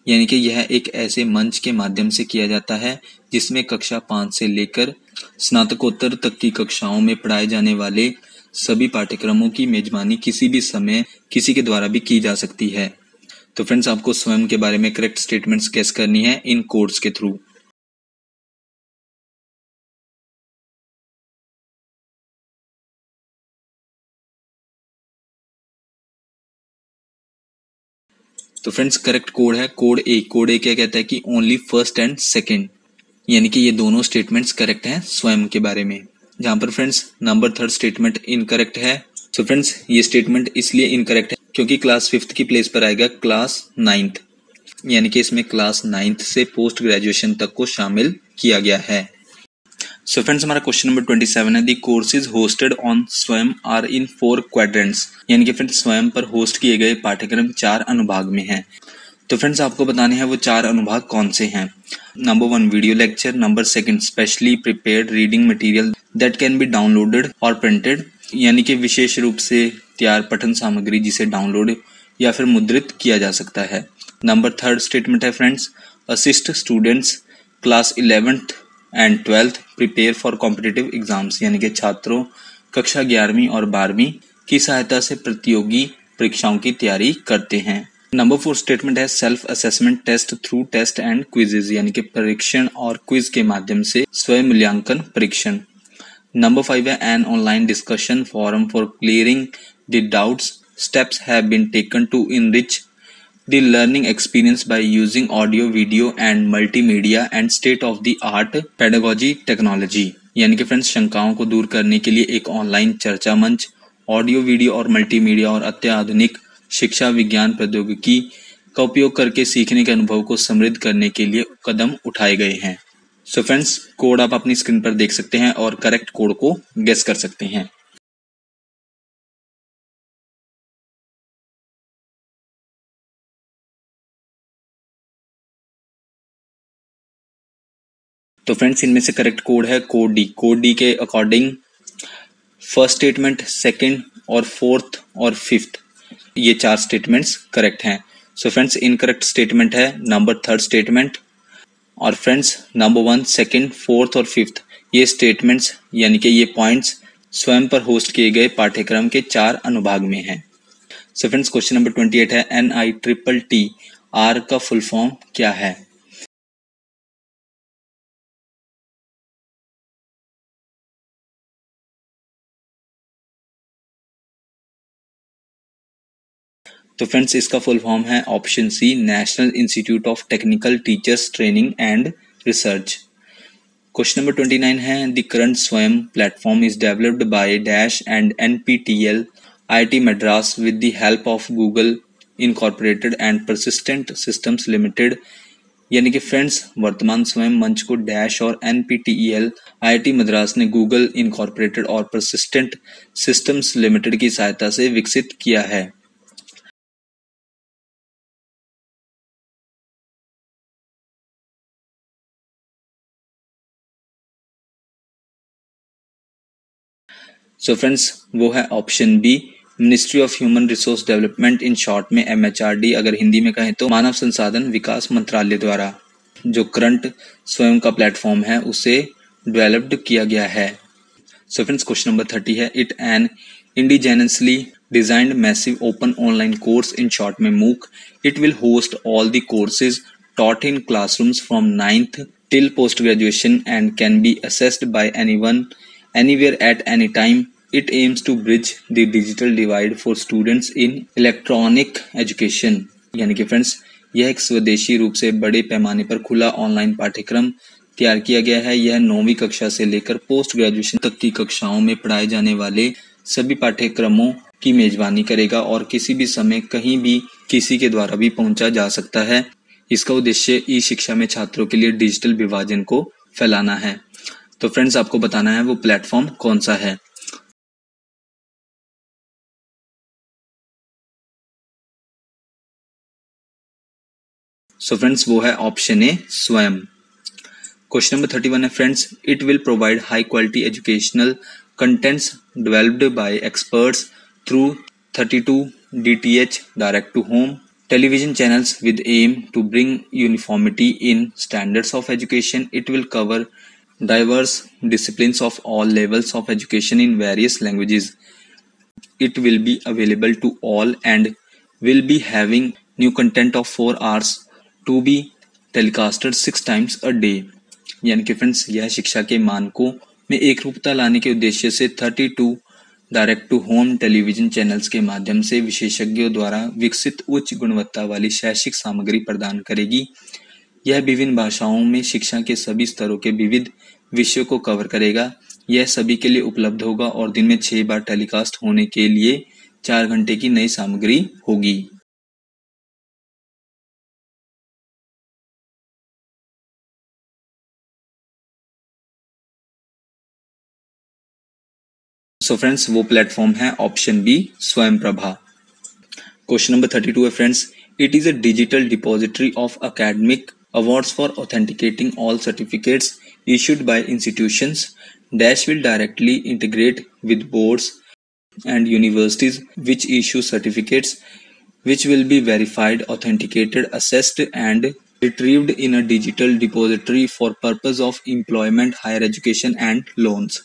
यानी कि यह एक ऐसे मंच के माध्यम से किया जाता है, जिसमें कक्षा पाँच से लेकर स्नातकोत्तर तक की कक्षाओं में पढ़ाए जाने वाले सभी पाठ्यक्रमों की मेजबानी किसी भी समय किसी के द्वारा भी की जा सकती है। तो फ्रेंड्स आपको स्वयं के बारे में करेक्ट स्टेटमेंट्स कैस करनी है इन कोड्स के थ्रू तो फ्रेंड्स करेक्ट कोड है कोड ए कोड ए क्या कहता है कि ओनली फ़र्स्ट एंड सेकेंड यानी कि ये दोनों स्टेटमेंट्स करेक्ट हैं स्वयं के बारे में। जहाँ पर friends number third statement incorrect है। सो so फ्रेंड्स ये स्टेटमेंट इसलिए इनकरेक्ट है क्योंकि क्लास फिफ्थ की प्लेस पर आएगा क्लास नाइन्थ यानी कि इसमें क्लास नाइन्थ से पोस्ट ग्रेजुएशन तक को शामिल किया गया है। सो so फ्रेंड्स हमारा क्वेश्चन नंबर ट्वेंटी सेवन है। The courses hosted on Swayam are in four quadrants यानी कि फ्रेंड्स स्वयं पर होस्ट किए गए पाठ्यक्रम चार अनुभाग में हैं। तो फ्रेंड्स आपको बताने हैं वो चार अनुभाग कौन से हैं। Number one video lecture number second specially prepared reading material that can be downloaded और प्रिंटेड यानी कि विशेष रूप से तैयार पठन सामग्री जिसे डाउनलोड या फिर मुद्रित किया जा सकता है। नंबर थर्ड स्टेटमेंट है friends assist students class eleventh and twelfth prepare for competitive exams यानी कि छात्रों, कक्षा ग्यारहवीं और बारहवीं की सहायता से प्रतियोगी परीक्षाओं की तैयारी करते हैं। नंबर फोर स्टेटमेंट है self assessment test through test and quizzes यानी कि परीक्षण और क्विज के माध्यम से स्वयं मूल्यांकन परीक्षण। नंबर फाइव है an online discussion forum for clearing the doubts steps have been taken to enrich the learning experience by using audio video and multimedia and state of the art pedagogy technology यानी कि friends शंकाओं को दूर करने के लिए एक online चर्चा मंच ऑडियो वीडियो और मल्टीमीडिया और अत्याधुनिक शिक्षा विज्ञान प्रौद्योगिकी का उपयोग करके सीखने के अनुभव को समृद्ध करने के लिए कदम उठाए गए हैं। सो फ्रेंड्स कोड आप अपनी स्क्रीन पर देख सकते हैं और करेक्ट कोड को गेस कर सकते हैं। तो फ्रेंड्स इनमें से करेक्ट कोड है कोड डी कोड डी के अकॉर्डिंग फ़र्स्ट स्टेटमेंट सेकंड और फोर्थ और फिफ्थ ये चार स्टेटमेंट्स करेक्ट हैं। सो फ्रेंड्स इनकरेक्ट स्टेटमेंट है। नंबर थर्ड स्टेटमेंट और friends number one second fourth और फिफ्थ ये स्टेटमेंट्स यानी कि ये पॉइंट्स स्वयं पर होस्ट किए गए पाठ्यक्रम के चार अनुभाग में हैं। So friends question number twenty eight है N I triple T R का फुल फॉर्म क्या है? तो फ्रेंड्स इसका फुल फॉर्म है option C National Institute of Technical Teachers Training and Research question number twenty nine है the current Swayam platform is developed by dash and N P T L I T Madras with the help of Google Incorporated and Persistent Systems Limited यानी कि friends वर्तमान स्वयं मंच को dash और N P T L I T Madras ने Google incorporated और persistent systems limited की सहायता से विकसित किया है। सो फ्रेंड्स वो है option B ministry of human resource development in short में एमएचआरडी अगर हिंदी में कहें तो मानव संसाधन विकास मंत्रालय द्वारा जो करंट स्वयं का प्लेटफॉर्म है, उसे डेवलप्ड किया गया है so friends question number thirty है it an indigenously designed massive open online course in short में MOOC it will host all the courses taught in classrooms from ninth till post graduation and can be assessed by anyone, anywhere at any time. It aims to bridge the digital divide for students in electronic education. यानी कि friends यह एक स्वदेशी रूप से बड़े पैमाने पर खुला ऑनलाइन पाठ्यक्रम तैयार किया गया है। यह नौवीं कक्षा से लेकर पोस्ट ग्रेजुएशन तक की कक्षाओं में पढ़ाए जाने वाले सभी पाठ्यक्रमों की मेजबानी करेगा और किसी भी समय कहीं भी किसी के द्वारा भी पहुँचा जा सकता है। इसका उद्देश्य ई शिक्षा में छात्रों के लिए डिजिटल विभाजन को फैलाना है। तो फ्रेंड्स आपको बताना है वो प्लेटफॉर्म कौन सा है। सो so फ्रेंड्स वो है option A Swayam question number thirty one है friends it will provide high quality educational contents developed by experts through thirty two D T H direct to home television channels with aim to bring uniformity in standards of education it will cover diverse disciplines of all levels of education in various languages. It will be available to all and will be having new content of 4 hours to be telecasted six times a day यानी कि friends यह शिक्षा के मानकों में एक रूपता लाने के उद्देश्य से 32 direct to home television channels के माध्यम से विशेषज्ञों द्वारा विकसित उच्च गुणवत्ता वाली शैक्षिक सामग्री प्रदान करेगी। यह विभिन्न भाषाओं में शिक्षा के सभी स्तरों के विविध विषयों को कवर करेगा। यह सभी के लिए उपलब्ध होगा और दिन में छह बार टेलीकास्ट होने के लिए चार घंटे की नई सामग्री होगी। सो so फ्रेंड्स वो प्लेटफॉर्म है option B Swayam Prabha question number thirty two है friends it is a digital depository of academic Awards for authenticating all certificates issued by institutions Dash will directly integrate with boards and universities which issue certificates which will be verified, authenticated, assessed and retrieved in a digital depository for purpose of employment, higher education and loans.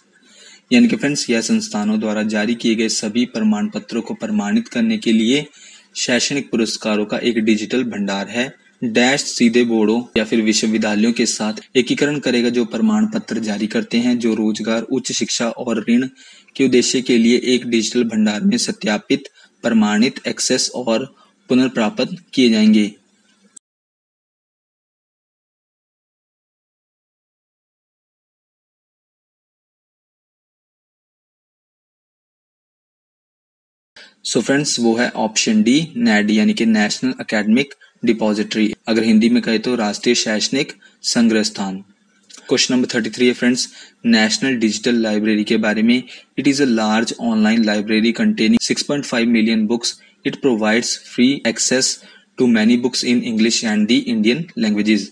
यानी कि friends यह संस्थानों द्वारा जारी किए गए सभी प्रमाण पत्रों को प्रमाणित करने के लिए शैक्षणिक पुरस्कारों का एक डिजिटल भंडार है। डैश, सीधे बोर्डों या फिर विश्वविद्यालयों के साथ एकीकरण करेगा जो प्रमाण पत्र जारी करते हैं, जो रोज़गार, उच्च शिक्षा और ऋण के उद्देश्य के लिए एक डिजिटल भंडार में सत्यापित, प्रमाणित एक्सेस और पुनर्प्राप्त किए जाएँगे। सो so फ्रेंड्स वो है ऑप्शन डी नेड यानी कि नेशनल एकेडमिक डिपॉजिटरी अगर हिंदी में कहे तो राष्ट्रीय शैक्षणिक संग्रह स्थान क्वेश्चन नंबर थर्टी थ्री है फ्रेंड्स नेशनल डिजिटल लाइब्रेरी के बारे में। It is a large online library containing 6.5 million books it provides free access to many books in English and the Indian languages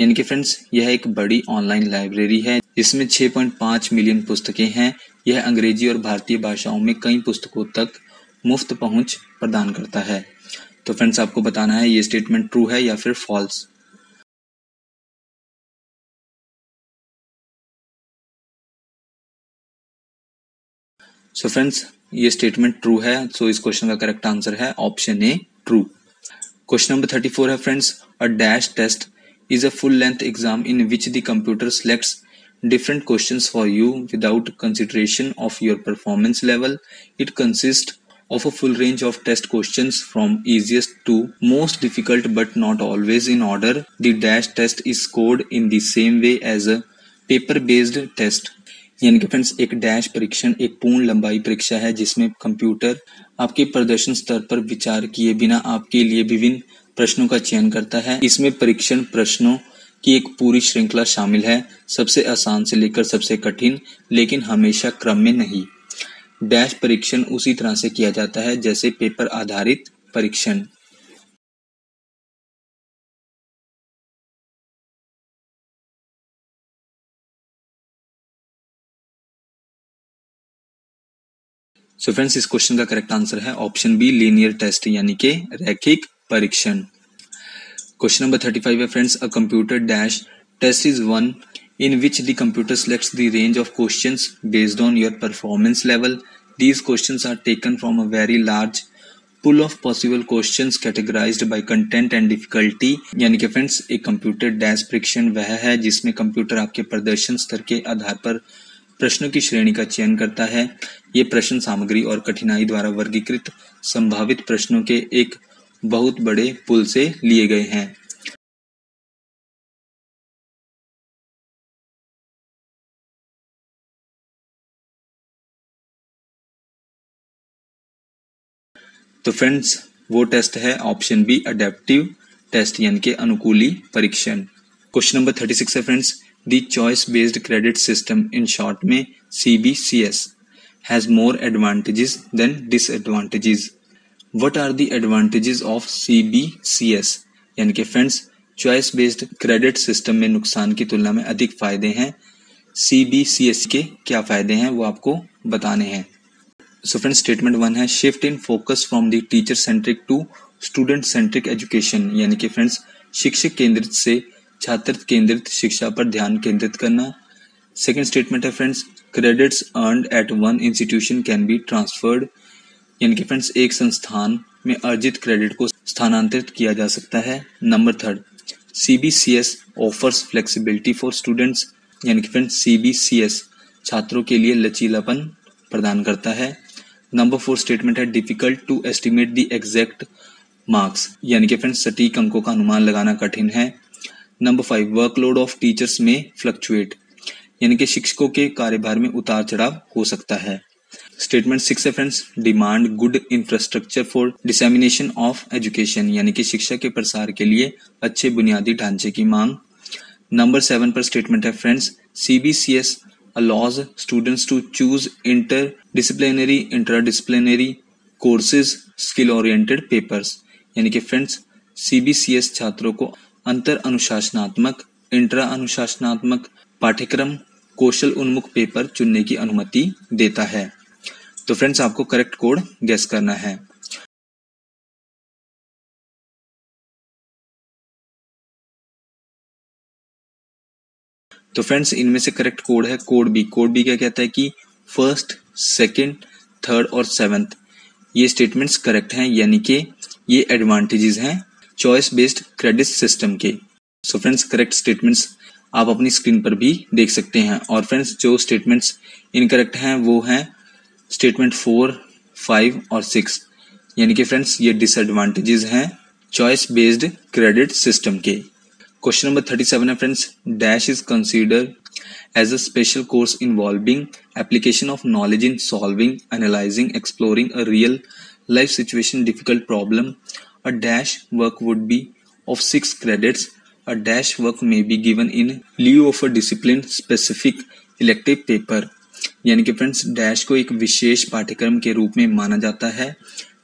यानी कि फ्रेंड्स यह एक बड़ी online library है। जिसमें 6.5 मिलियन पुस्तकें हैं। यह अंग्रेज़ी और भारतीय भाषाओं में कई पुस्तकों तक मुफ़्त पहुँच प्रदान करता है। तो फ्रेंड्स आपको बताना है, ये स्टेटमेंट ट्रू है या फिर फॉल्स सो फ्रेंड्स ये स्टेटमेंट ट्रू है सो so इस क्वेश्चन का करेक्ट आंसर है option A true question number thirty four है friends a dash test is a full length exam in which the computer selects different questions for you without consideration of your performance level. It consists of a full range of test questions from easiest to most difficult, but not always in order. The dash test is scored in the same way as a paper based test. यानी कि friends एक dash परीक्षण, एक पूर्ण लंबाई परीक्षा है, जिसमें कंप्यूटर आपके प्रदर्शन स्तर पर विचार किए बिना आपके लिए विभिन्न प्रश्नों का चयन करता है इसमें परीक्षण प्रश्नों की एक पूरी श्रृंखला शामिल है सबसे आसान से लेकर सबसे कठिन, लेकिन हमेशा क्रम में नहीं डैश परीक्षण उसी तरह से किया जाता है, जैसे पेपर आधारित परीक्षण। सो so फ्रेंड्स इस क्वेश्चन का करेक्ट आंसर है ऑप्शन बी लीनियर टेस्ट यानी कि रैखिक परीक्षण। क्वेश्चन नंबर थर्टी फाइव है friends a computer dash test is one in which the computer selects the range of questions based on your performance level. These questions are taken from a very large pool of possible questions categorized by content and difficulty यानी कि friends एक computer dash परीक्षण वह है जिसमें computer आपके प्रदर्शन स्तर के आधार पर प्रश्नों की श्रेणी का चयन करता है ये प्रश्न सामग्री और कठिनाई द्वारा वर्गीकृत संभावित प्रश्नों के एक बहुत बड़े पुल से लिए गए हैं तो फ्रेंड्स वो टेस्ट है ऑप्शन बी अडेप्टिव टेस्ट यानी कि अनुकूली परीक्षण। क्वेश्चन नंबर थर्टी सिक्स है friends the choice based credit system in short में C B C S has more advantages than disadvantages what are the advantages of C B C S यानी कि friends choice based credit system में नुकसान की तुलना में अधिक फ़ायदे हैं। सी बी सी एस के क्या फ़ायदे हैं वो आपको बताने हैं। सो फ्रेंड स्टेटमेंट वन है shift in focus from the teacher centric to student centric education यानी कि फ्रेंड्स शिक्षक केंद्रित से छात्र केंद्रित शिक्षा पर ध्यान केंद्रित करना। सेकेंड स्टेटमेंट है friends credits earn at one institution can be transferred यानी कि फ्रेंड्स एक संस्थान में अर्जित क्रेडिट को स्थानांतरित किया जा सकता है। Number third C B C S offers flexibility for students यानी कि friends C B C S छात्रों के लिए लचीलापन प्रदान करता है। नंबर फोर स्टेटमेंट है difficult to estimate the exact marks यानी कि फ्रेंड्स सटीक अंकों का अनुमान लगाना कठिन है। Number five workload of teachers may fluctuate यानी कि शिक्षकों के कार्यभार में उतार चढ़ाव हो सकता है। स्टेटमेंट सिक्स है friends demand good infrastructure for dissemination of education यानी कि शिक्षा के प्रसार के लिए अच्छे बुनियादी ढांचे की मांग। नंबर सेवन पर स्टेटमेंट है friends CBCS allows students to choose interdisciplinary interdisciplinary courses skill oriented papers. यानी कि फ्रेंड्स सीबीसीएस छात्रों को अंतर अनुशासनात्मक इंट्रा अनुशासनात्मक पाठ्यक्रम, कौशल उन्मुख पेपर चुनने की अनुमति देता है। तो फ्रेंड्स आपको करेक्ट कोड गैस करना है। तो फ्रेंड्स इनमें से करेक्ट कोड है कोड बी कोड बी क्या कहता है कि फ़र्स्ट सेकेंड थर्ड और सेवंथ ये स्टेटमेंट्स करेक्ट हैं, यानी कि ये एडवांटेजेस हैं चॉइस बेस्ड क्रेडिट सिस्टम के. सो फ्रेंड्स करेक्ट स्टेटमेंट्स आप अपनी स्क्रीन पर भी देख सकते हैं. और फ्रेंड्स जो स्टेटमेंट्स इनकरेक्ट हैं, वो हैं स्टेटमेंट फोर फाइव और सिक्स यानी कि फ्रेंड्स ये डिसएडवांटेजेस हैं चॉइस बेस्ड क्रेडिट सिस्टम के. क्वेश्चन नंबर थर्टी सेवन है friends dash is consider as a special course involving application of knowledge in solving analysing exploring a real life situation difficult problem a dash work would be of six credits a dash work may be given in lieu of a discipline specific elective paper यानी कि friends dash को एक विशेष पाठ्यक्रम के रूप में माना जाता है,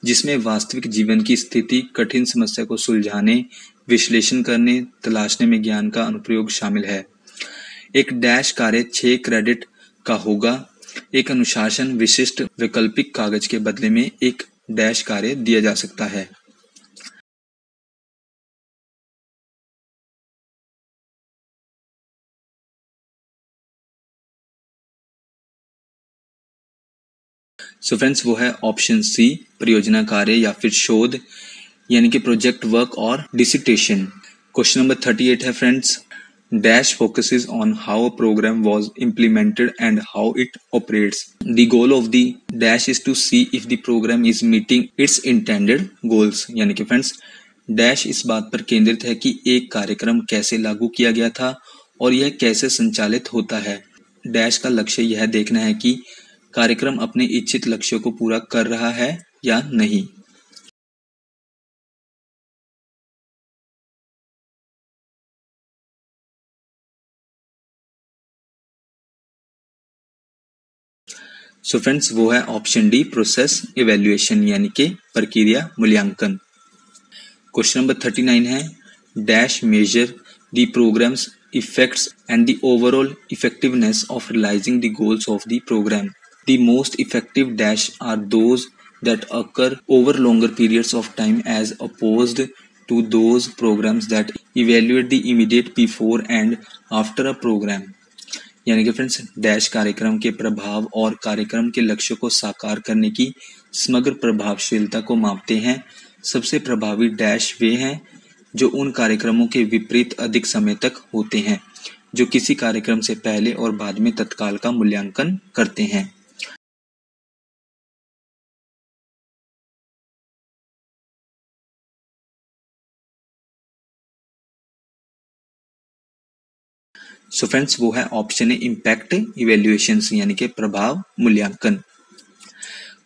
जिसमें वास्तविक जीवन की स्थिति, कठिन समस्या को सुलझाने विश्लेषण करने, तलाशने में ज्ञान का अनुप्रयोग शामिल है। एक डैश कार्य छह क्रेडिट का होगा। एक अनुशासन विशिष्ट वैकल्पिक कागज़ के बदले में एक डैश कार्य दिया जा सकता है। सो so फ्रेंड्स, वो है ऑप्शन सी, परियोजना कार्य या फिर शोध। यानी कि प्रोजेक्ट वर्क और dissertation question number thirty eight है friends dash focuses on how programme was implemented and how it operates the goal of the dash is to see if the programme is meeting its intended goals यानी कि friends dash इस बात पर केंद्रित है कि एक कार्यक्रम कैसे लागू किया गया था और यह कैसे संचालित होता है। डैश का लक्ष्य यह देखना है कि कार्यक्रम अपने इच्छित लक्ष्यों को पूरा कर रहा है या नहीं। सो so फ्रेंड्स वो है ऑप्शन डी प्रोसेस इवेल्युएशन यानी कि प्रक्रिया, मूल्यांकन। क्वेश्चन नंबर थर्टी नाइन है dash measure the programme's effects and the overall effectiveness of realising the goals of the programme the most effective dash are those that occur over longer periods of time as opposed to those programmes that evaluate the immediate before and after a programme यानी कि friends dash कार्यक्रम के प्रभाव और कार्यक्रम के लक्ष्य को साकार करने की समग्र प्रभावशीलता को मापते हैं। सबसे प्रभावी डैश वे हैं जो उन कार्यक्रमों के विपरीत अधिक समय तक होते हैं, जो किसी कार्यक्रम से पहले और बाद में तत्काल का मूल्यांकन करते हैं। सो फ्रेंड्स वो है ऑप्शन है इम्पैक्ट इवेल्युएशन यानी कि प्रभाव मूल्यांकन।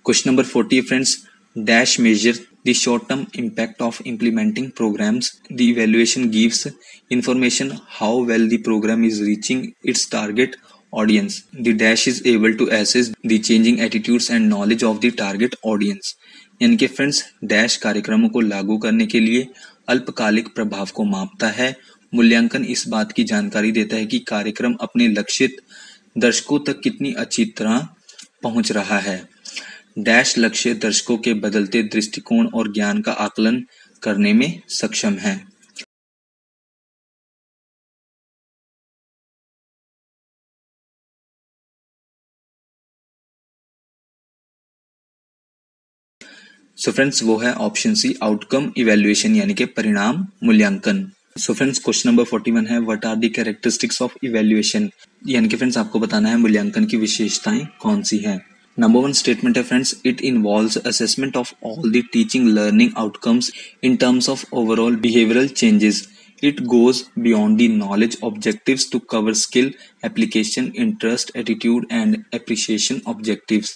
Question number forty friends dash measure the short term impact of implementing programmes the evaluation gives information how well the programme is reaching its target audience the dash is able to assess the changing attitudes and knowledge of the target audience यानी कि friends dash कार्यक्रमों को लागू करने के लिए अल्पकालिक प्रभाव को मापता है मूल्यांकन इस बात की जानकारी देता है कि कार्यक्रम अपने लक्षित दर्शकों तक कितनी अच्छी तरह पहुँच रहा है। डैश लक्ष्य दर्शकों के बदलते दृष्टिकोण और ज्ञान का आकलन करने में सक्षम है। सो so फ्रेंड्स वो है ऑप्शन सी आउटकम इवेल्युएशन यानी कि परिणाम मूल्यांकन। So friends question number forty one है what are the characteristics of evaluation यानी कि फ्रेंड्स आपको बताना है मूल्यांकन की विशेषताएँ कौन सी है। नंबर वन स्टेटमेंट है friends it involves assessment of all the teaching learning outcomes in terms of overall behavioural changes it goes beyond the knowledge objectives to cover skill, application, interest, attitude, and appreciation objectives.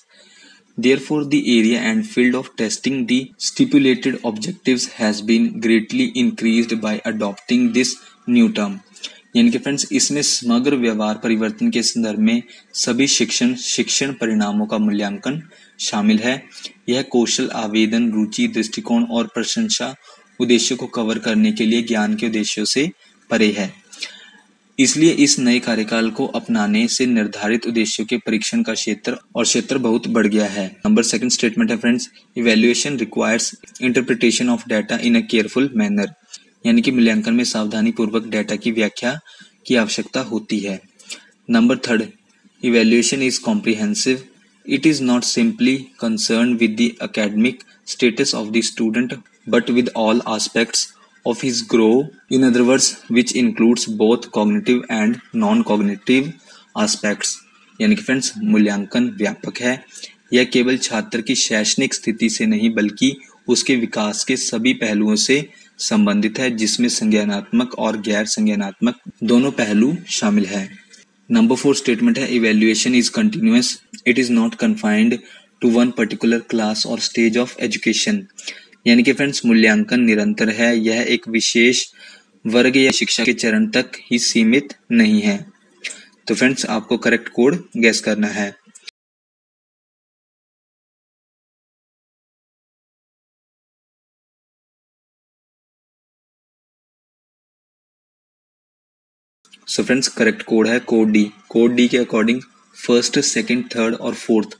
Therefore, the area and field of testing the stipulated objectives has been greatly increased by adopting this new term. यानी कि friends इसमें समग्र व्यवहार परिवर्तन के संदर्भ में सभी शिक्षण शिक्षण परिणामों का मूल्यांकन शामिल है यह कौशल आवेदन रुचि दृष्टिकोण और प्रशंसा उद्देश्यों को कवर करने के लिए ज्ञान के उद्देश्यों से परे है इसलिए इस नए कार्यकाल को अपनाने से निर्धारित उद्देश्यों के परीक्षण का क्षेत्र और क्षेत्र बहुत बढ़ गया है। नंबर सेकंड स्टेटमेंट है friends evaluation requires interpretation of data in a careful manner यानी कि मूल्यांकन में सावधानी पूर्वक डाटा की व्याख्या की आवश्यकता होती है। Number third evaluation is comprehensive it is not simply concern with the academic status of the student but with all aspects of his grow, in other words, which includes both cognitive and non-cognitive aspects. यानी कि friends मूल्यांकन व्यापक है। यह केवल छात्र की शैक्षणिक स्थिति से नहीं बल्कि उसके विकास के सभी पहलुओं से संबंधित है जिसमें संज्ञानात्मक और गैर संज्ञानात्मक दोनों पहलू शामिल है। नंबर फोर स्टेटमेंट है evaluation is continuous it is not confined to one particular class और स्टेज ऑफ़ एजुकेशन यानी कि फ्रेंड्स मूल्यांकन निरंतर है। यह एक विशेष वर्ग या शिक्षा के चरण तक ही सीमित नहीं है। तो फ्रेंड्स आपको करेक्ट कोड गैस करना है। सो फ्रेंड्स करेक्ट कोड है कोड डी कोड डी के अकॉर्डिंग फ़र्स्ट सेकंड थर्ड और फोर्थ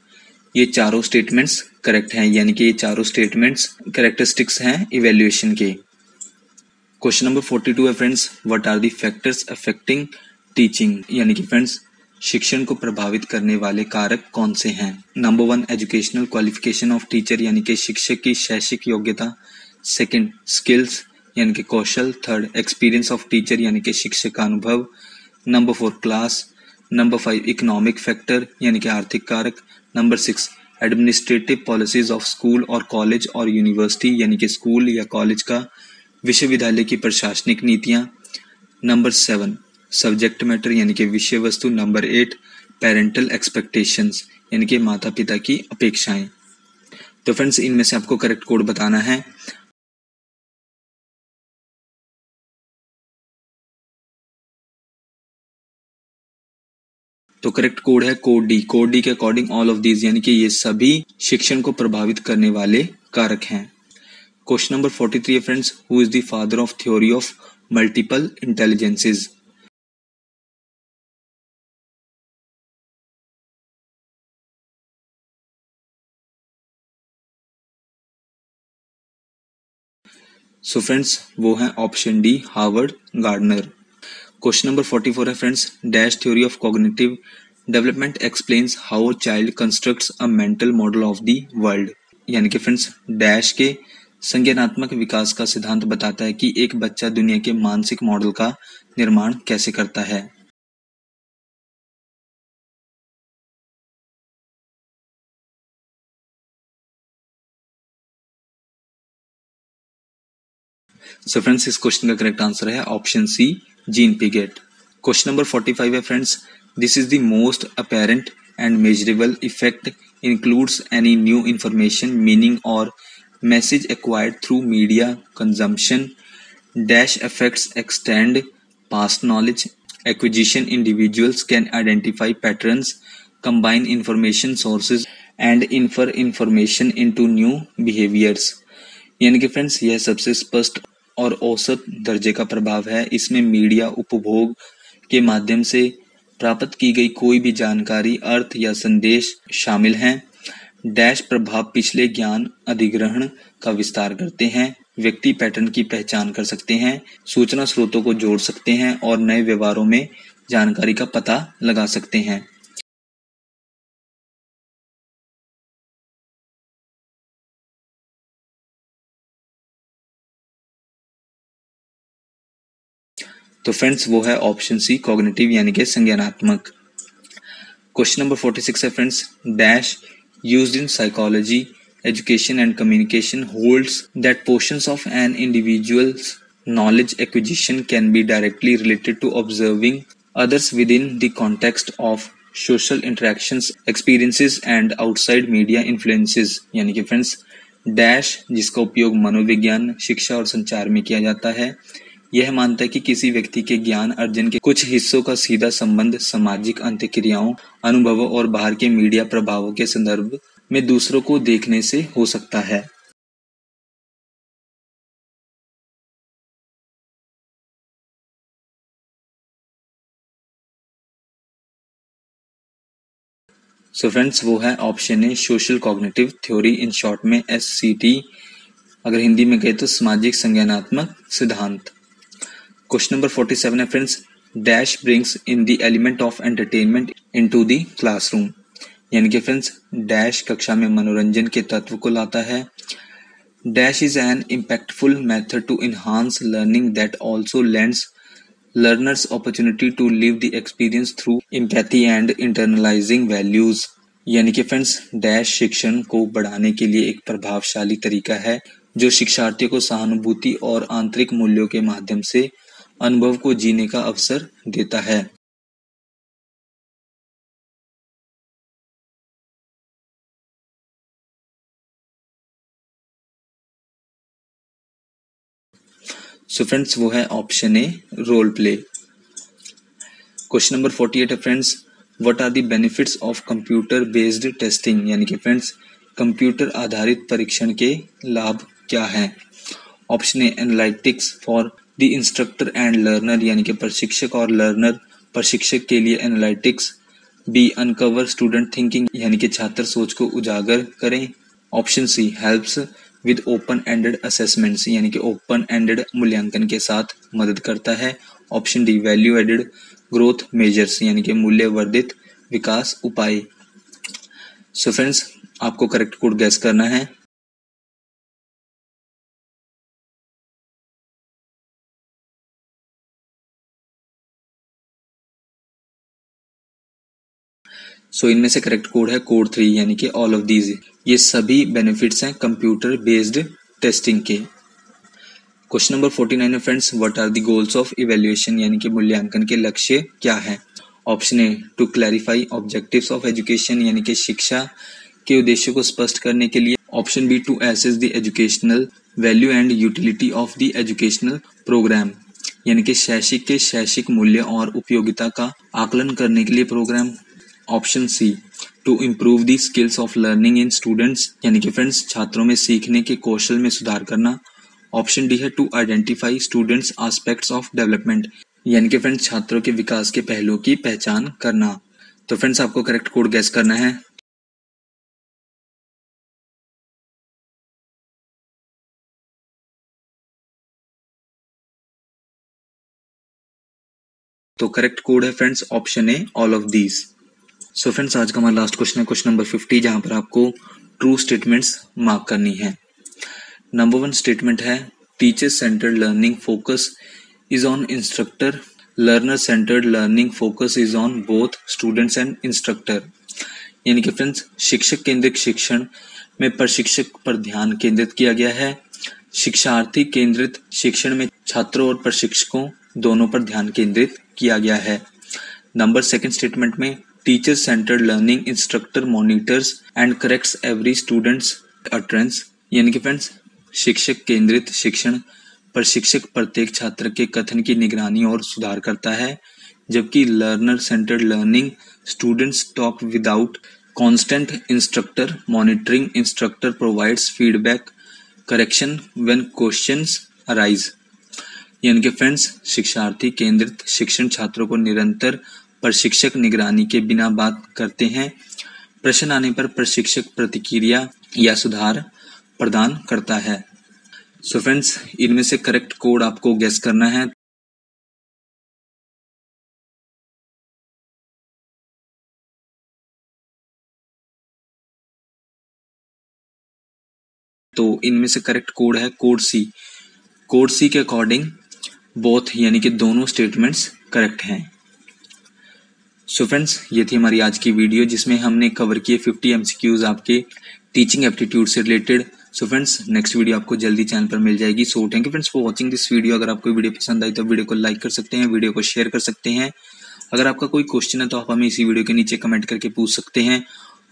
ये चारों स्टेटमेंट्स करेक्ट हैं, यानी कि ये चारों स्टेटमेंट्स करेक्टरिस्टिक्स हैं इवेल्युएशन के। क्वेश्चन नंबर फोर्टी टू है friends what are the factors affecting teaching यानी कि फ्रेंड्स शिक्षण को प्रभावित करने वाले कारक कौन से हैं? Number one educational qualification of teacher यानी कि शिक्षक की शैक्षिक योग्यता। सेकंड स्किल्स यानी कि कौशल। थर्ड एक्सपीरियंस ऑफ़ टीचर यानी कि शिक्षक का अनुभव। Number four class number five economic factor यानी कि आर्थिक कारक। Number six administrative policies of school और कॉलेज और यूनिवर्सिटी यानी कि स्कूल या कॉलेज का विश्वविद्यालय की प्रशासनिक नीतियाँ। नंबर सेवन सब्जेक्ट मैटर यानी कि विषय वस्तु। नंबर एट पेरेंटल एक्सपेक्टेशंस यानी कि माता पिता की अपेक्षाएँ। तो फ्रेंड्स इनमें से आपको करेक्ट कोड बताना है। तो करेक्ट कोड है कोड डी कोड डी के अकॉर्डिंग ऑल ऑफ़ दीज यानी कि ये सभी शिक्षण को प्रभावित करने वाले कारक हैं। Question number forty three friends who is the father of theory of multiple intelligences so friends वो है option D Harvard Gardner question number forty four है friends dash theory of cognitive development explains how a child constructs a mental model of the world यानी कि friends dash के संज्ञानात्मक विकास का सिद्धांत बताता है कि एक बच्चा दुनिया के मानसिक मॉडल का निर्माण कैसे करता है। सो so फ्रेंड्स इस क्वेश्चन का करेक्ट आंसर है option C gene Piaget question number 45 है friends this is the most apparent and measurable effect includes any new information meaning or message acquired through media consumption dash effects extend past knowledge acquisition individuals can identify patterns combine information sources and infer information into new behaviors यानी कि friends यह सबसे स्पष्ट और औसत दर्जे का प्रभाव है। इसमें मीडिया उपभोग के माध्यम से प्राप्त की गई कोई भी जानकारी, अर्थ या संदेश शामिल हैं। डैश प्रभाव पिछले ज्ञान अधिग्रहण का विस्तार करते हैं। व्यक्ति पैटर्न की पहचान कर सकते हैं, सूचना स्रोतों को जोड़ सकते हैं और नए व्यवहारों में जानकारी का पता लगा सकते हैं। तो फ्रेंड्स वो है ऑप्शन सी कॉग्निटिव यानी कि संज्ञानात्मक। क्वेश्चन नंबर फोर्टी सिक्स है friends dash use in psychology education and communication holds that portions of an individual knowledge acquisition can be directly related to observing others within the context of social interaction experiences and outside media influences यानी कि friends dash जिसका उपयोग मनोविज्ञान, शिक्षा और संचार में किया जाता है। यह मानता है कि किसी व्यक्ति के ज्ञान अर्जन के कुछ हिस्सों का सीधा संबंध सामाजिक अंत्यक्रियाओं, अनुभवों और बाहर के मीडिया प्रभावों के संदर्भ में दूसरों को देखने से हो सकता है। सो so फ्रेंड्स वो है option A social cognitive theory in short में एससीटी अगर हिंदी में कहे तो सामाजिक संज्ञानात्मक सिद्धांत। क्वेश्चन नंबर फोर्टी सेवन है friends dash brings in the element of entertainment into the classroom यानी कि फ्रेंड्स डैश कक्षा में मनोरंजन के तत्व को लाता है। Dash is an impactful method to enhance learning that also lends learners opportunity to live the experience through empathy and internalizing values. यानी कि फ्रेंड्स डैश शिक्षण को बढ़ाने के लिए एक प्रभावशाली तरीका है, जो शिक्षार्थियों को सहानुभूति और आंतरिक मूल्यों के माध्यम से अनुभव को जीने का अवसर देता है। सो so फ्रेंड्स वो है option A role play question number forty eight है friends what are the benefits of computer based testing यानी कि फ्रेंड्स कंप्यूटर आधारित परीक्षण के लाभ क्या हैं? Option A analytics for the instructor and learner यानी कि प्रशिक्षक और लर्नर प्रशिक्षक के लिए analytics B uncover student thinking यानी कि छात्र सोच को उजागर करें। Option C helps with open ended assessments यानी कि ओपन एंडेड मूल्यांकन के साथ मदद करता है। Option D value added growth measures यानी कि मूल्य वर्धित विकास उपाय। सो फ्रेंड्स आपको करेक्ट कोड गैस करना है। सो so, इनमें से करेक्ट कोड है कोड थ्री यानी कि ऑल ऑफ़ दीज ये सभी बेनिफिट्स हैं कंप्यूटर बेस्ड टेस्टिंग के। क्वेश्चन नंबर फोर्टी नाइन है friends what are the goals of evaluation यानी कि मूल्यांकन के लक्ष्य क्या है? Option A to clarify objectives of education यानी कि शिक्षा के उद्देश्यों को स्पष्ट करने के लिए। Option B to assess the educational value and utility of the educational program यानी कि शैक्षिक के शैक्षिक मूल्य और उपयोगिता का आकलन करने के लिए program option C to improve the skills of learning in students यानी कि फ्रेंड्स छात्रों में सीखने के कौशल में सुधार करना। ऑप्शन डी है to identify students aspects of development यानी कि फ्रेंड्स छात्रों के विकास के पहलुओं की पहचान करना। तो फ्रेंड्स आपको करेक्ट कोड गैस करना है। तो करेक्ट कोड है friends option A all of these so friends आज का हमारा लास्ट क्वेश्चन है क्वेश्चन नंबर फिफ्टी जहाँ पर आपको ट्रू स्टेटमेंट्स मार्क करनी है। नंबर वन स्टेटमेंट है teacher centred learning focus is on instructor learner centred learning focus is on both students and instructor यानी कि फ्रेंड्स शिक्षक केंद्रित शिक्षण में प्रशिक्षक पर ध्यान केंद्रित किया गया है। शिक्षार्थी केंद्रित शिक्षण में छात्रों और प्रशिक्षकों दोनों पर ध्यान केंद्रित किया गया है। नंबर सेकंड स्टेटमेंट में teacher centred learning instructor monitors and corrects every students utterance यानी कि फ्रेंड्स शिक्षक केंद्रित शिक्षण, प्रशिक्षक प्रत्येक छात्र के कथन की निगरानी और सुधार करता है, जबकि learner centred learning students talk without constant instructor monitoring instructor provides feedback correction when questions arise यानी कि फ्रेंड्स शिक्षार्थी केंद्रित शिक्षण छात्रों को निरंतर प्रशिक्षक निगरानी के बिना बात करते हैं। प्रश्न आने पर प्रशिक्षक प्रतिक्रिया या सुधार प्रदान करता है। सो फ्रेंड्स इनमें से करेक्ट कोड आपको गैस करना है। तो इनमें से करेक्ट कोड है कोड सी कोड सी के अकॉर्डिंग बोथ यानी कि दोनों स्टेटमेंट्स करेक्ट हैं। सो फ्रेंड्स ये थी हमारी आज की वीडियो जिसमें हमने कवर किए 50 एमसीक्यूज आपके टीचिंग एप्टीट्यूड से related so friends next video आपको जल्दी चैनल पर मिल जाएगी। So thank you friends for watching this video अगर आपको वीडियो पसंद आई तो वीडियो को लाइक कर सकते हैं वीडियो को शेयर कर सकते हैं। अगर आपका कोई क्वेश्चन है तो आप हमें इसी वीडियो के नीचे कमेंट करके पूछ सकते हैं।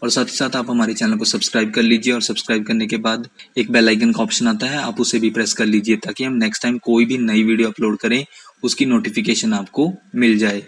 और साथ ही साथ आप हमारे चैनल को सब्सक्राइब कर लीजिए और सब्सक्राइब करने के बाद एक बेल आइकन का ऑप्शन आता है, आप उसे भी प्रेस कर लीजिए ताकि हम नेक्स्ट टाइम कोई भी नई वीडियो अपलोड करें, उसकी नोटिफिकेशन आपको मिल जाए।